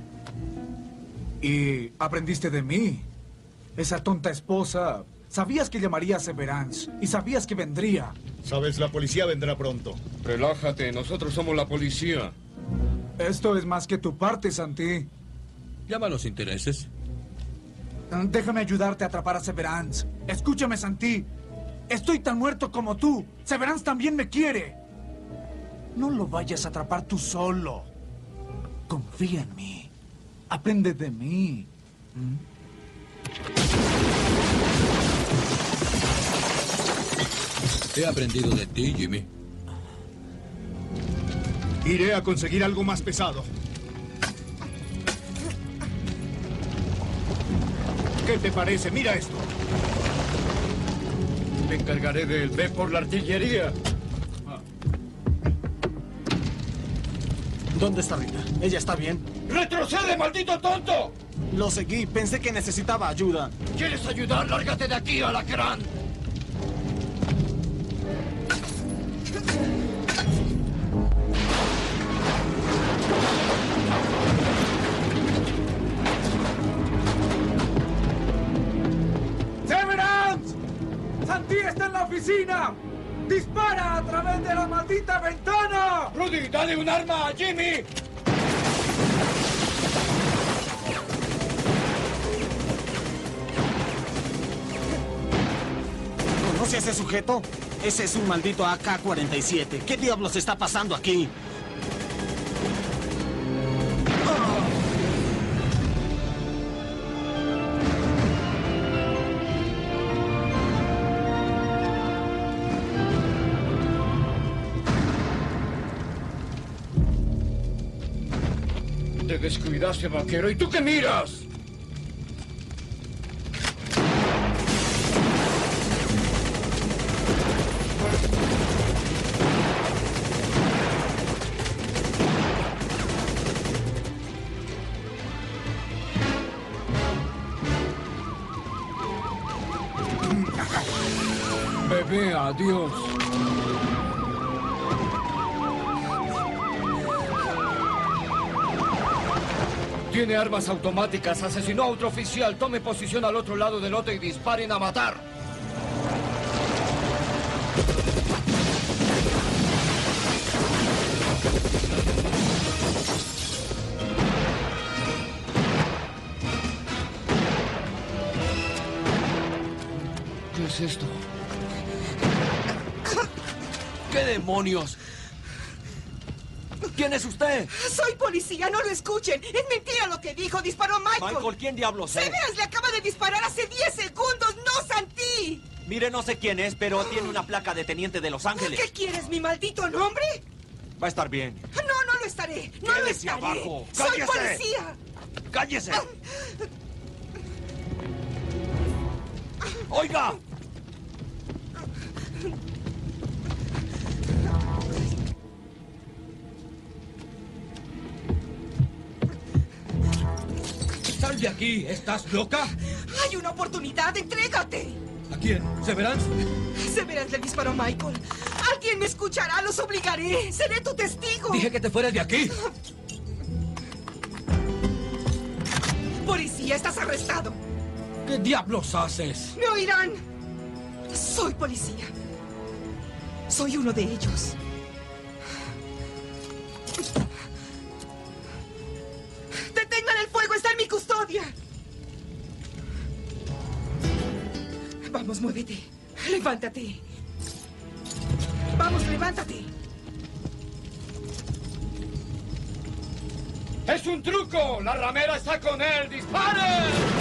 Y aprendiste de mí. Esa tonta esposa. Sabías que llamaría a Severance y sabías que vendría. Sabes, la policía vendrá pronto. Relájate, nosotros somos la policía. Esto es más que tu parte, Santi. Llama los intereses. Déjame ayudarte a atrapar a Severance. Escúchame, Santi. Estoy tan muerto como tú. Severance también me quiere. No lo vayas a atrapar tú solo. Confía en mí. Aprende de mí. ¿Mm? He aprendido de ti, Jimmy. Iré a conseguir algo más pesado. ¿Qué te parece? Mira esto. Me encargaré del B por la artillería. ¿Dónde está Rita? ¿Ella está bien? ¡Retrocede, maldito tonto! Lo seguí. Pensé que necesitaba ayuda. ¿Quieres ayudar? ¡Lárgate de aquí, alacrán! ¡Severance! ¡Santi está en la oficina! ¡Dispara a través de la maldita ventana! ¡Rudy, dale un arma a Jimmy! ¿Conoce a ese sujeto? Ese es un maldito AK-47. ¿Qué diablos está pasando aquí? Te descuidaste, vaquero. ¿Y tú qué miras? Armas automáticas, asesinó a otro oficial. Tome posición al otro lado del lote y disparen a matar. ¿Qué es esto? ¿Qué demonios? ¿Quién es usted? Soy policía, no lo escuchen. Es mentira lo que dijo. Disparó Michael. Michael, ¿quién diablos es? Severance le acaba de disparar hace 10 segundos, no Santi. Mire, no sé quién es, pero tiene una placa de teniente de Los Ángeles. ¿Qué quieres, mi maldito nombre? Va a estar bien. No, no lo estaré. No lo estaré. abajo. Soy ¡Cállese! policía. ¡Cállese! ¡Oiga! De aquí! ¿Estás loca? Hay una oportunidad, entrégate. ¿A quién? ¿Severance? Severance le disparó a Michael. Alguien me escuchará, los obligaré. Seré tu testigo. Dije que te fueras de aquí. Policía, estás arrestado. ¿Qué diablos haces? Me oirán. Soy policía. Soy uno de ellos. Mi custodia! Vamos, muévete. Levántate. Vamos, levántate. ¡Es un truco! ¡La ramera está con él! ¡Disparen!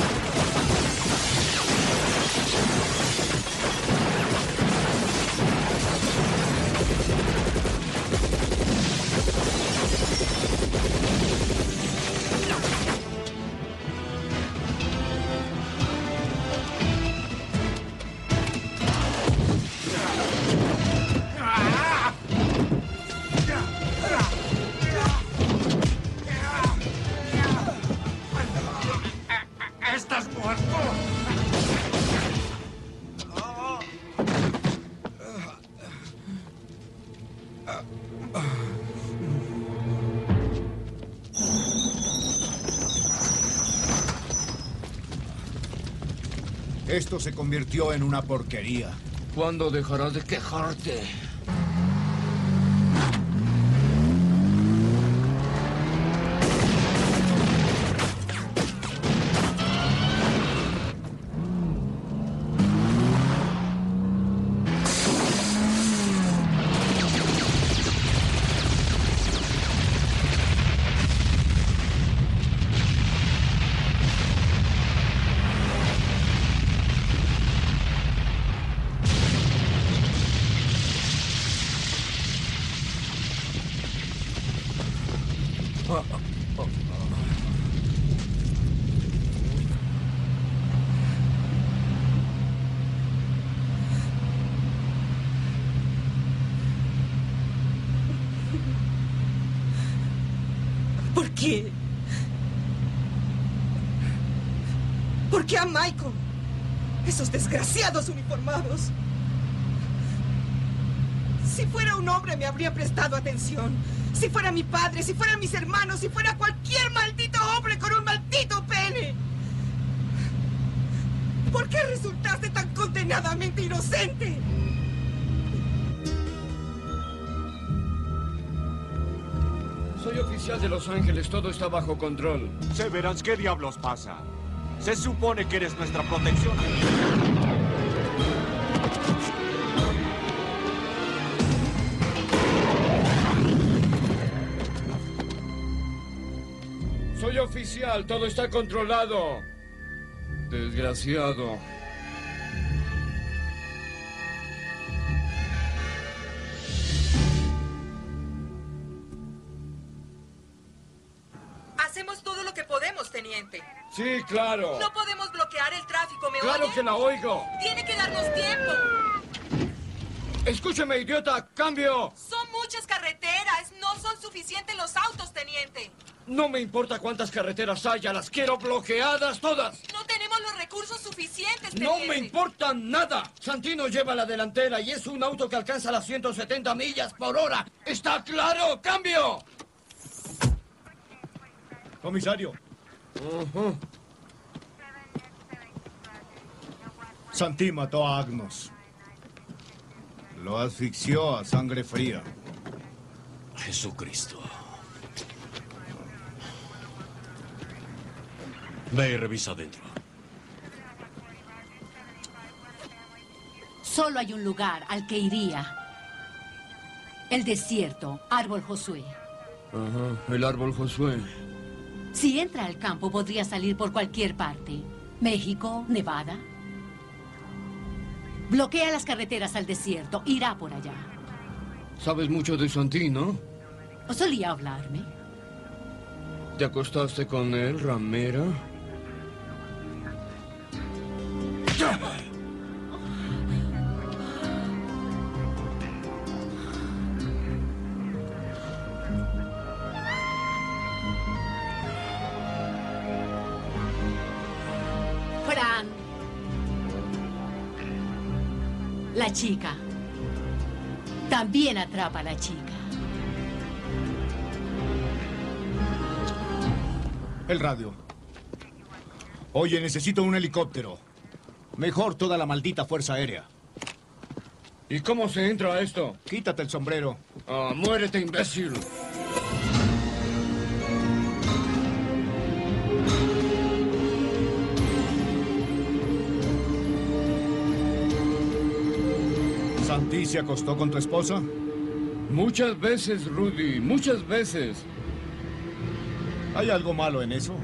Esto se convirtió en una porquería. ¿Cuándo dejarás de quejarte? ¿Por qué a Michael? Esos desgraciados uniformados. Si fuera un hombre me habría prestado atención. Si fuera mi padre, si fueran mis hermanos, si fuera cualquier maldito hombre con un maldito pene. ¿Por qué resultaste tan condenadamente inocente? Soy oficial de Los Ángeles, todo está bajo control. Severance, ¿qué diablos pasa? Se supone que eres nuestra protección. Soy oficial, todo está controlado. Desgraciado. Sí, claro. No podemos bloquear el tráfico, ¿me Claro oye? que la oigo. Tiene que darnos tiempo. Escúcheme, idiota, cambio. Son muchas carreteras. No son suficientes los autos, teniente. No me importa cuántas carreteras haya, las quiero bloqueadas todas. No tenemos los recursos suficientes, No teniente. me importa nada. Santino lleva la delantera y es un auto que alcanza las 170 millas por hora. ¿Está claro? ¡Cambio! Comisario. Santí mató a Agnos. Lo asfixió a sangre fría. Jesucristo. Ve y revisa adentro. Solo hay un lugar al que iría. El desierto, árbol Josué. Ajá, el árbol Josué. Si entra al campo, podría salir por cualquier parte. México, Nevada. Bloquea las carreteras al desierto. Irá por allá. Sabes mucho de Santino. ¿O solía hablarme? ¿Te acostaste con él, ramera? Fran. Chica. También atrapa a la chica. El radio. Oye, necesito un helicóptero. Mejor toda la maldita fuerza aérea. ¿Y cómo se entra a esto? Quítate el sombrero. Ah, muérete, imbécil. ¿Santí se acostó con tu esposa? Muchas veces, Rudy, muchas veces. ¿Hay algo malo en eso?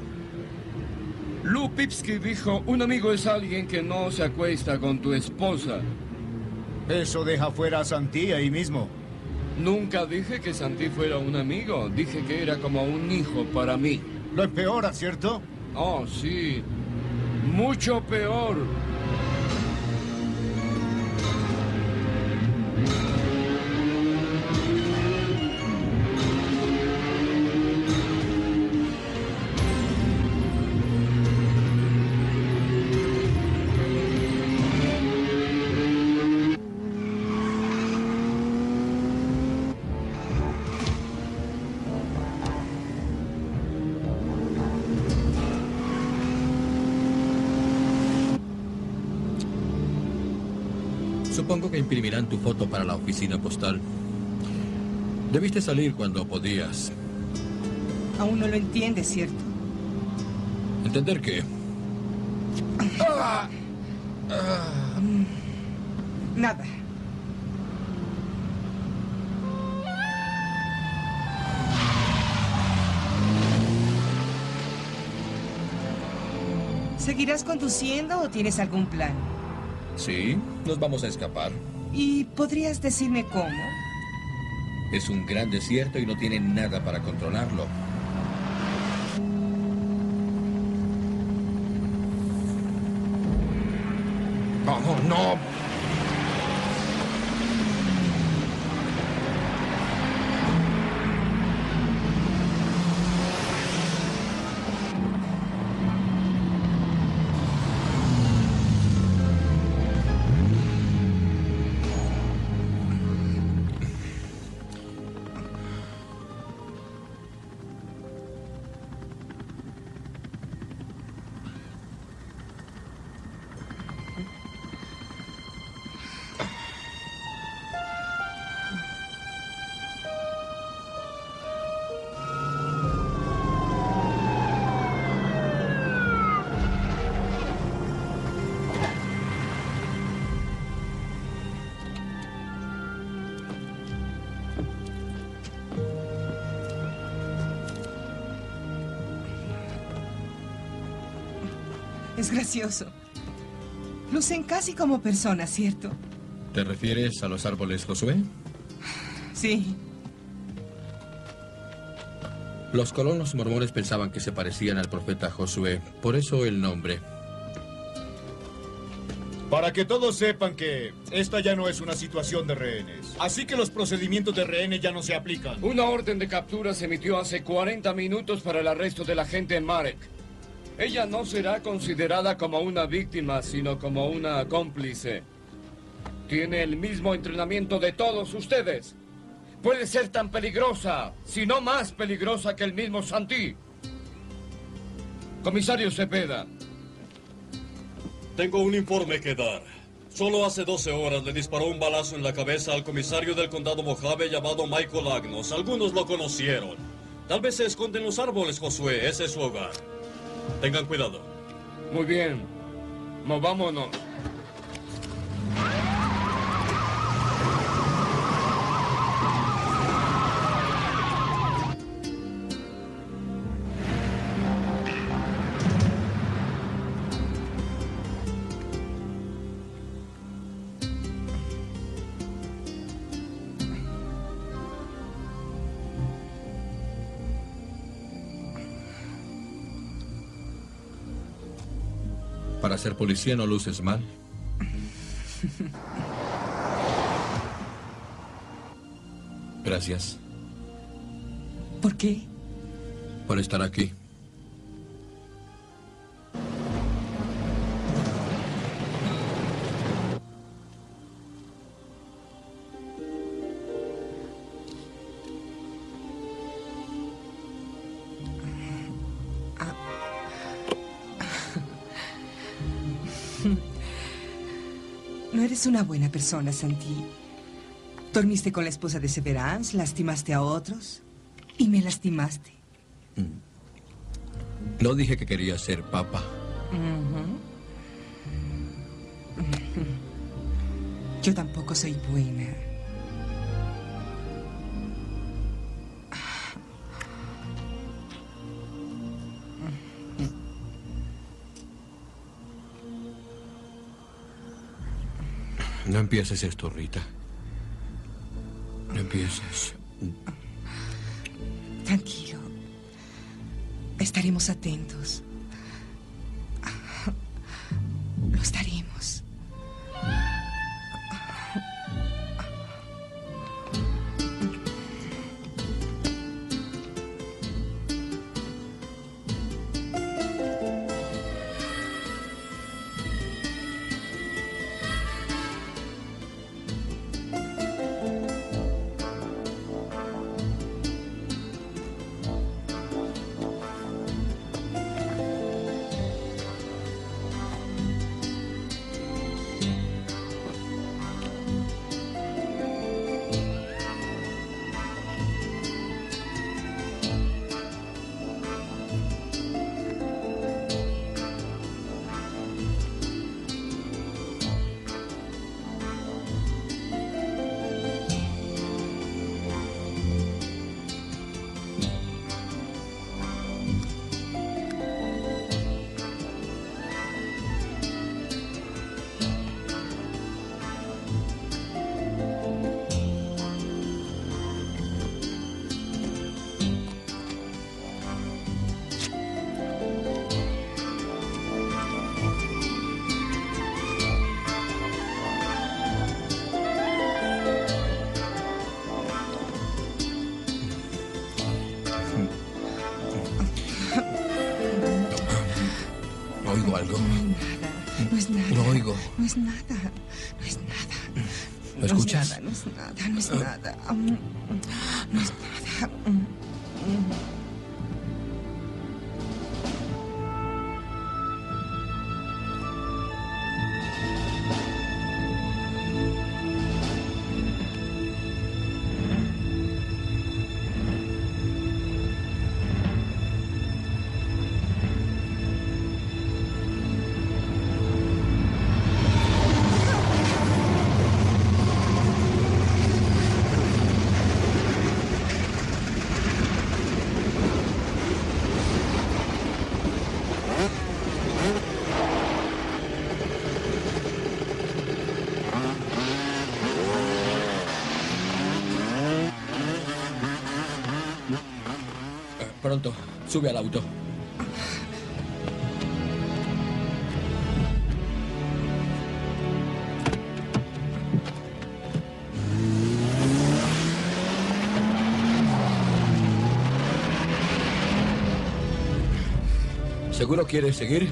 Lou Pipsky dijo, un amigo es alguien que no se acuesta con tu esposa. Eso deja fuera a Santí ahí mismo. Nunca dije que Santí fuera un amigo, dije que era como un hijo para mí. Lo empeora, ¿cierto? Oh, sí. Mucho peor. Imprimirán tu foto para la oficina postal. Debiste salir cuando podías. Aún no lo entiendes, ¿cierto? ¿Entender qué? Nada. ¿Seguirás conduciendo o tienes algún plan? Sí, nos vamos a escapar. ¿Y podrías decirme cómo? Es un gran desierto y no tienen nada para controlarlo. Es gracioso. Lucen casi como personas, ¿cierto? ¿Te refieres a los árboles, Josué? Sí. Los colonos mormones pensaban que se parecían al profeta Josué, por eso el nombre. Para que todos sepan que esta ya no es una situación de rehenes. Así que los procedimientos de rehenes ya no se aplican. Una orden de captura se emitió hace 40 minutos para el arresto de la gente Marek. Ella no será considerada como una víctima, sino como una cómplice. Tiene el mismo entrenamiento de todos ustedes. Puede ser tan peligrosa, si no más peligrosa que el mismo Santí. Comisario Cepeda. Tengo un informe que dar. Solo hace 12 horas le disparó un balazo en la cabeza al comisario del condado Mojave llamado Michael Agnos. Algunos lo conocieron. Tal vez se esconde en los árboles, Josué. Ese es su hogar. Tengan cuidado. Muy bien. Movámonos. Ser policía no luces mal. Gracias ¿Por qué? por estar aquí. Eres una buena persona, Santi. Dormiste con la esposa de Severance, lastimaste a otros y me lastimaste. No dije que quería ser papa. Yo tampoco soy buena. No empieces esto, Rita. No empieces. Tranquilo. Estaremos atentos. No es nada. No es nada. ¿Lo escuchas? No es nada, no es nada, no es nada. Sube al auto. ¿Seguro quieres seguir?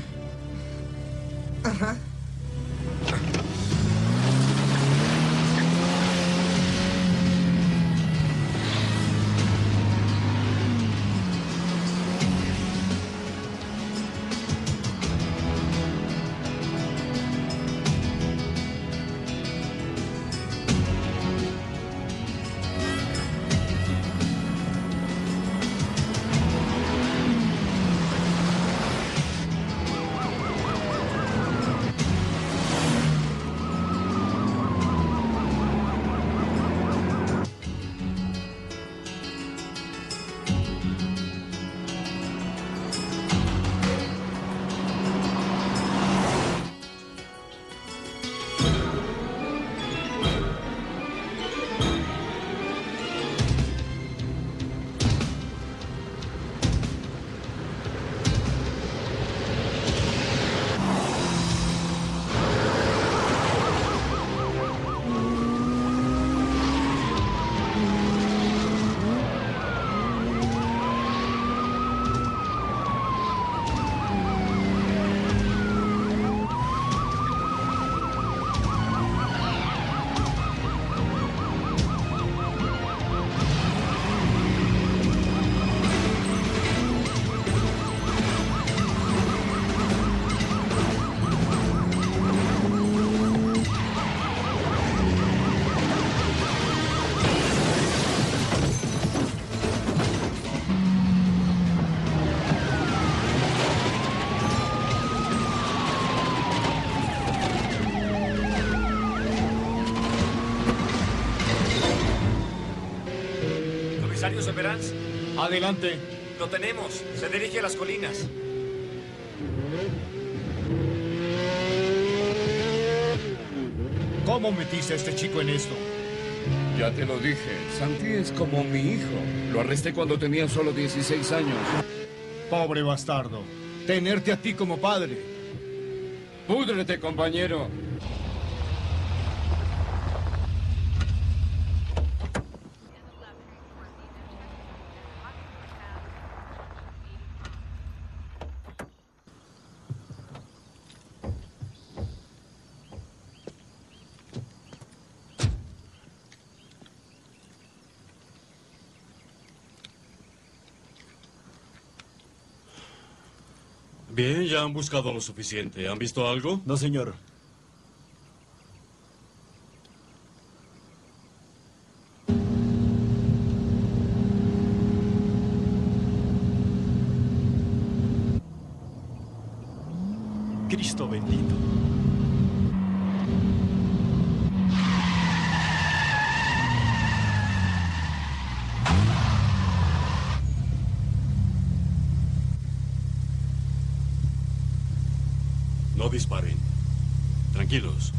Adelante. lo tenemos. Se dirige a las colinas. ¿Cómo metiste a este chico en esto? Ya te lo dije, Santi es como mi hijo. Lo arresté cuando tenía solo 16 años. Pobre bastardo. Tenerte a ti como padre. Púdrete, compañero. Bien, ya han buscado lo suficiente. ¿Han visto algo? No, señor. Cristo bendito. No disparen. Tranquilos.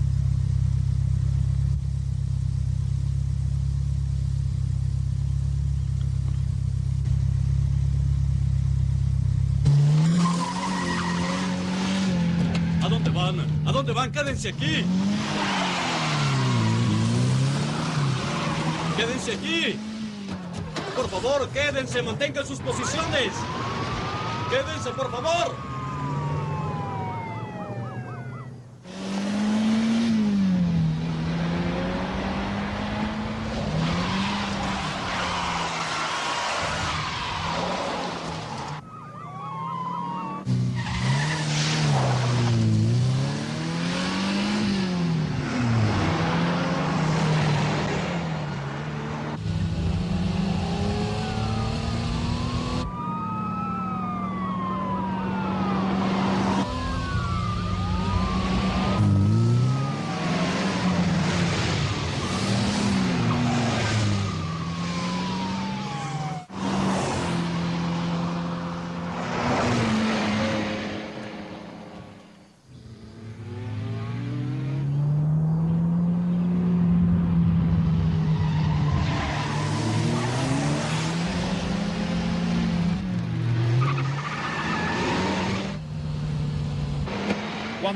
¿A dónde van? ¿A dónde van? Quédense aquí. Quédense aquí. Por favor, quédense, mantengan sus posiciones. Quédense, por favor.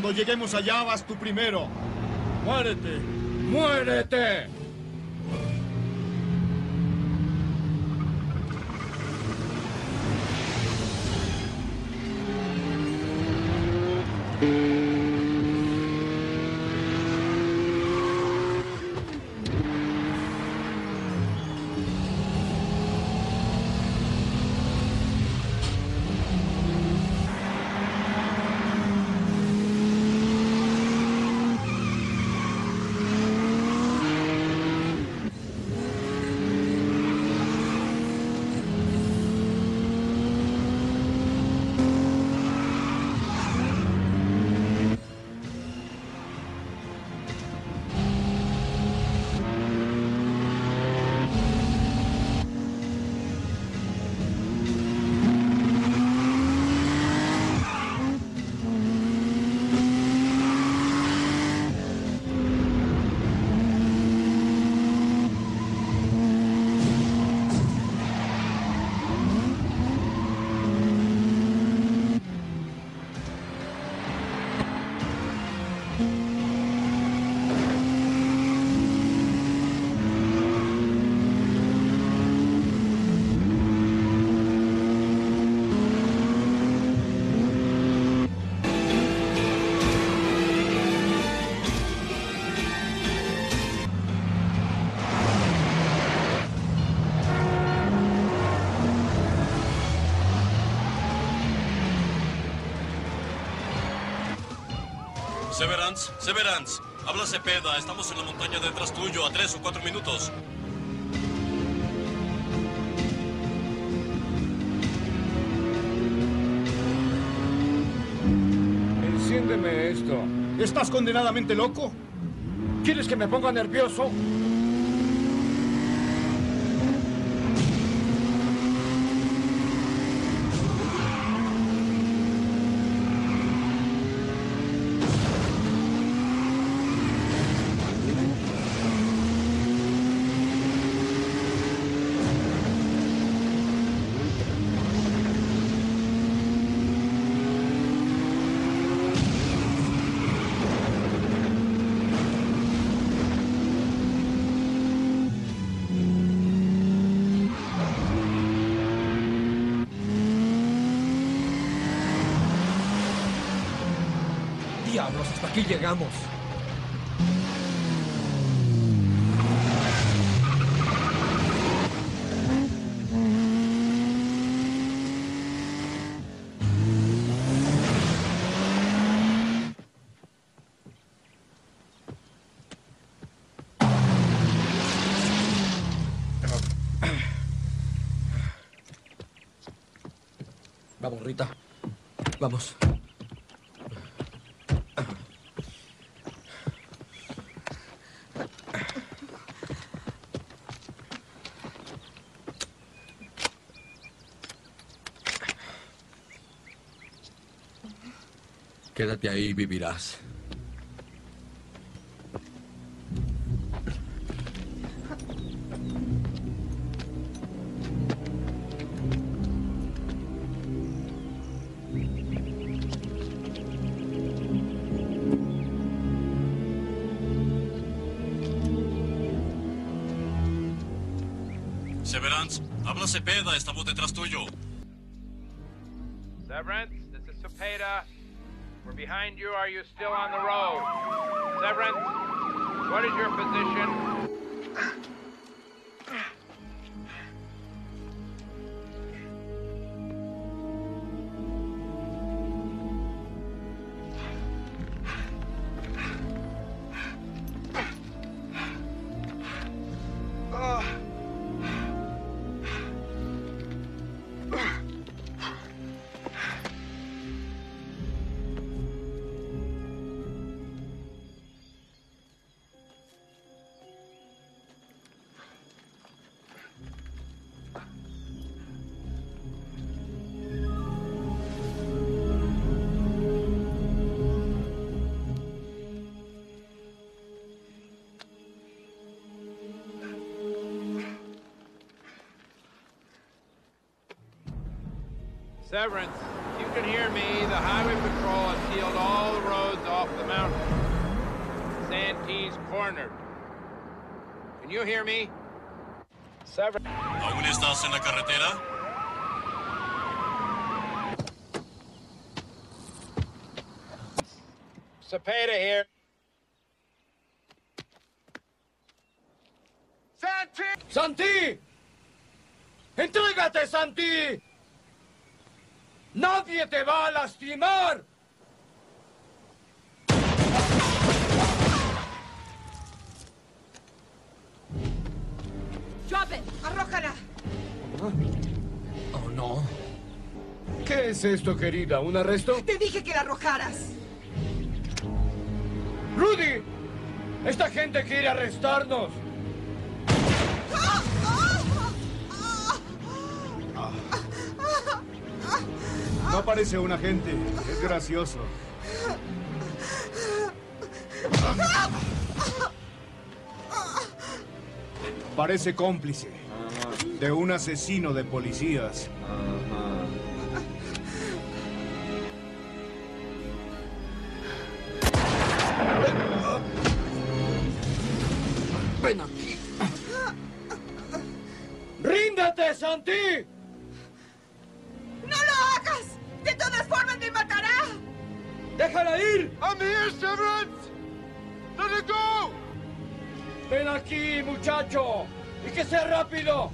Cuando lleguemos allá, vas tú primero. ¡Muérete! ¡Muérete! Severance, Severance. Habla Cepeda. Estamos en la montaña detrás tuyo a tres o cuatro minutos. Enciéndeme esto. ¿Estás condenadamente loco? ¿Quieres que me ponga nervioso? Hasta aquí llegamos. Vamos, Rita. Vamos. Quédate ahí y vivirás. Severance, habla Cepeda. Estamos detrás tuyo. Behind you. Are you still on the road? Severance, what is your position? Severance, you you can hear me, the Highway Patrol has sealed all the roads off the mountain. Santee's cornered. Can you hear me? Sever. ¿Aún estás en la carretera? Cepeda here. ¡Santi! ¡Santi! ¡Entrégate, Santi! ¡Nadie te va a lastimar! It. Arrójala. Oh, no. ¿Qué es esto, querida? ¿Un arresto? Te dije que la arrojaras. ¡Rudy! ¡Esta gente quiere arrestarnos! No parece un agente. Es gracioso. Parece cómplice de un asesino de policías. Ven aquí. ¡Ríndete, Santi! Severance! Let it go! ¡Ven aquí, muchacho! ¡Y que sea rápido!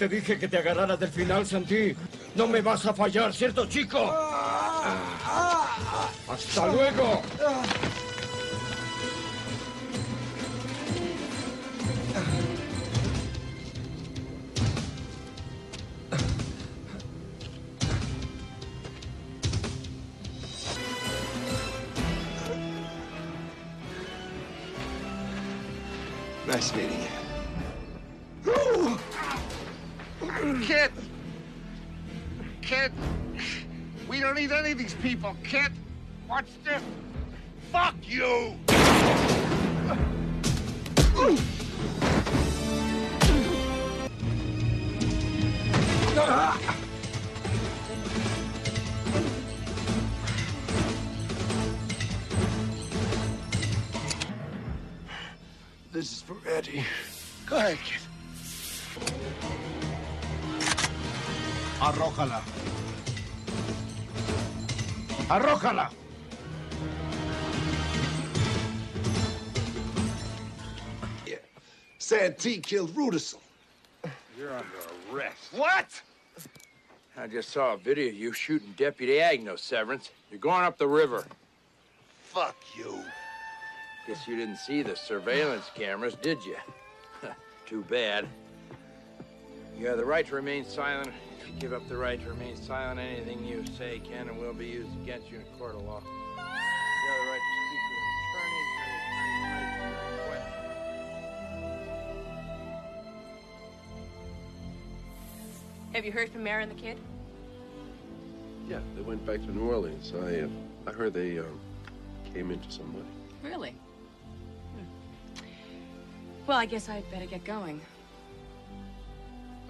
Te dije que te agarraras del final, Santi. No me vas a fallar, ¿cierto, chico? ¡Hasta luego! Kid! Watch this! Fuck you! This is for Eddie. Go ahead, kid. Arrójala. Arrójala. Yeah. Santee killed Rudison. You're under arrest. What? I just saw a video of you shooting Deputy Agno, Severance. You're going up the river. Fuck you. Guess you didn't see the surveillance cameras, did you? Too bad. You have the right to remain silent. If you give up the right to remain silent, anything you say can and will be used against you in a court of law. You have the right to speak to an attorney. and an attorney might Have you heard from Mara and the kid? Yeah, they went back to New Orleans. I, uh, I heard they um, came into some money. Really? Hmm. Well, I guess I'd better get going.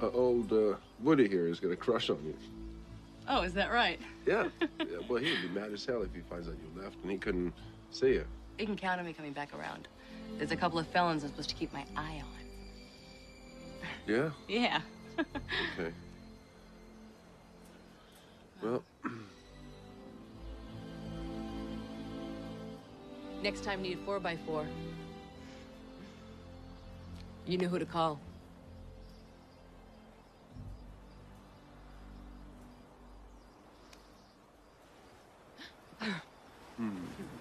Uh, old uh, Woody here is going to crush on you. Oh, is that right? yeah. yeah. Well, he'd be mad as hell if he finds out you left and he couldn't see you. He can count on me coming back around. There's a couple of felons I'm supposed to keep my eye on. Yeah? yeah. okay. Well... Next time, need a 4x4. You know who to call. 哎呀嗯。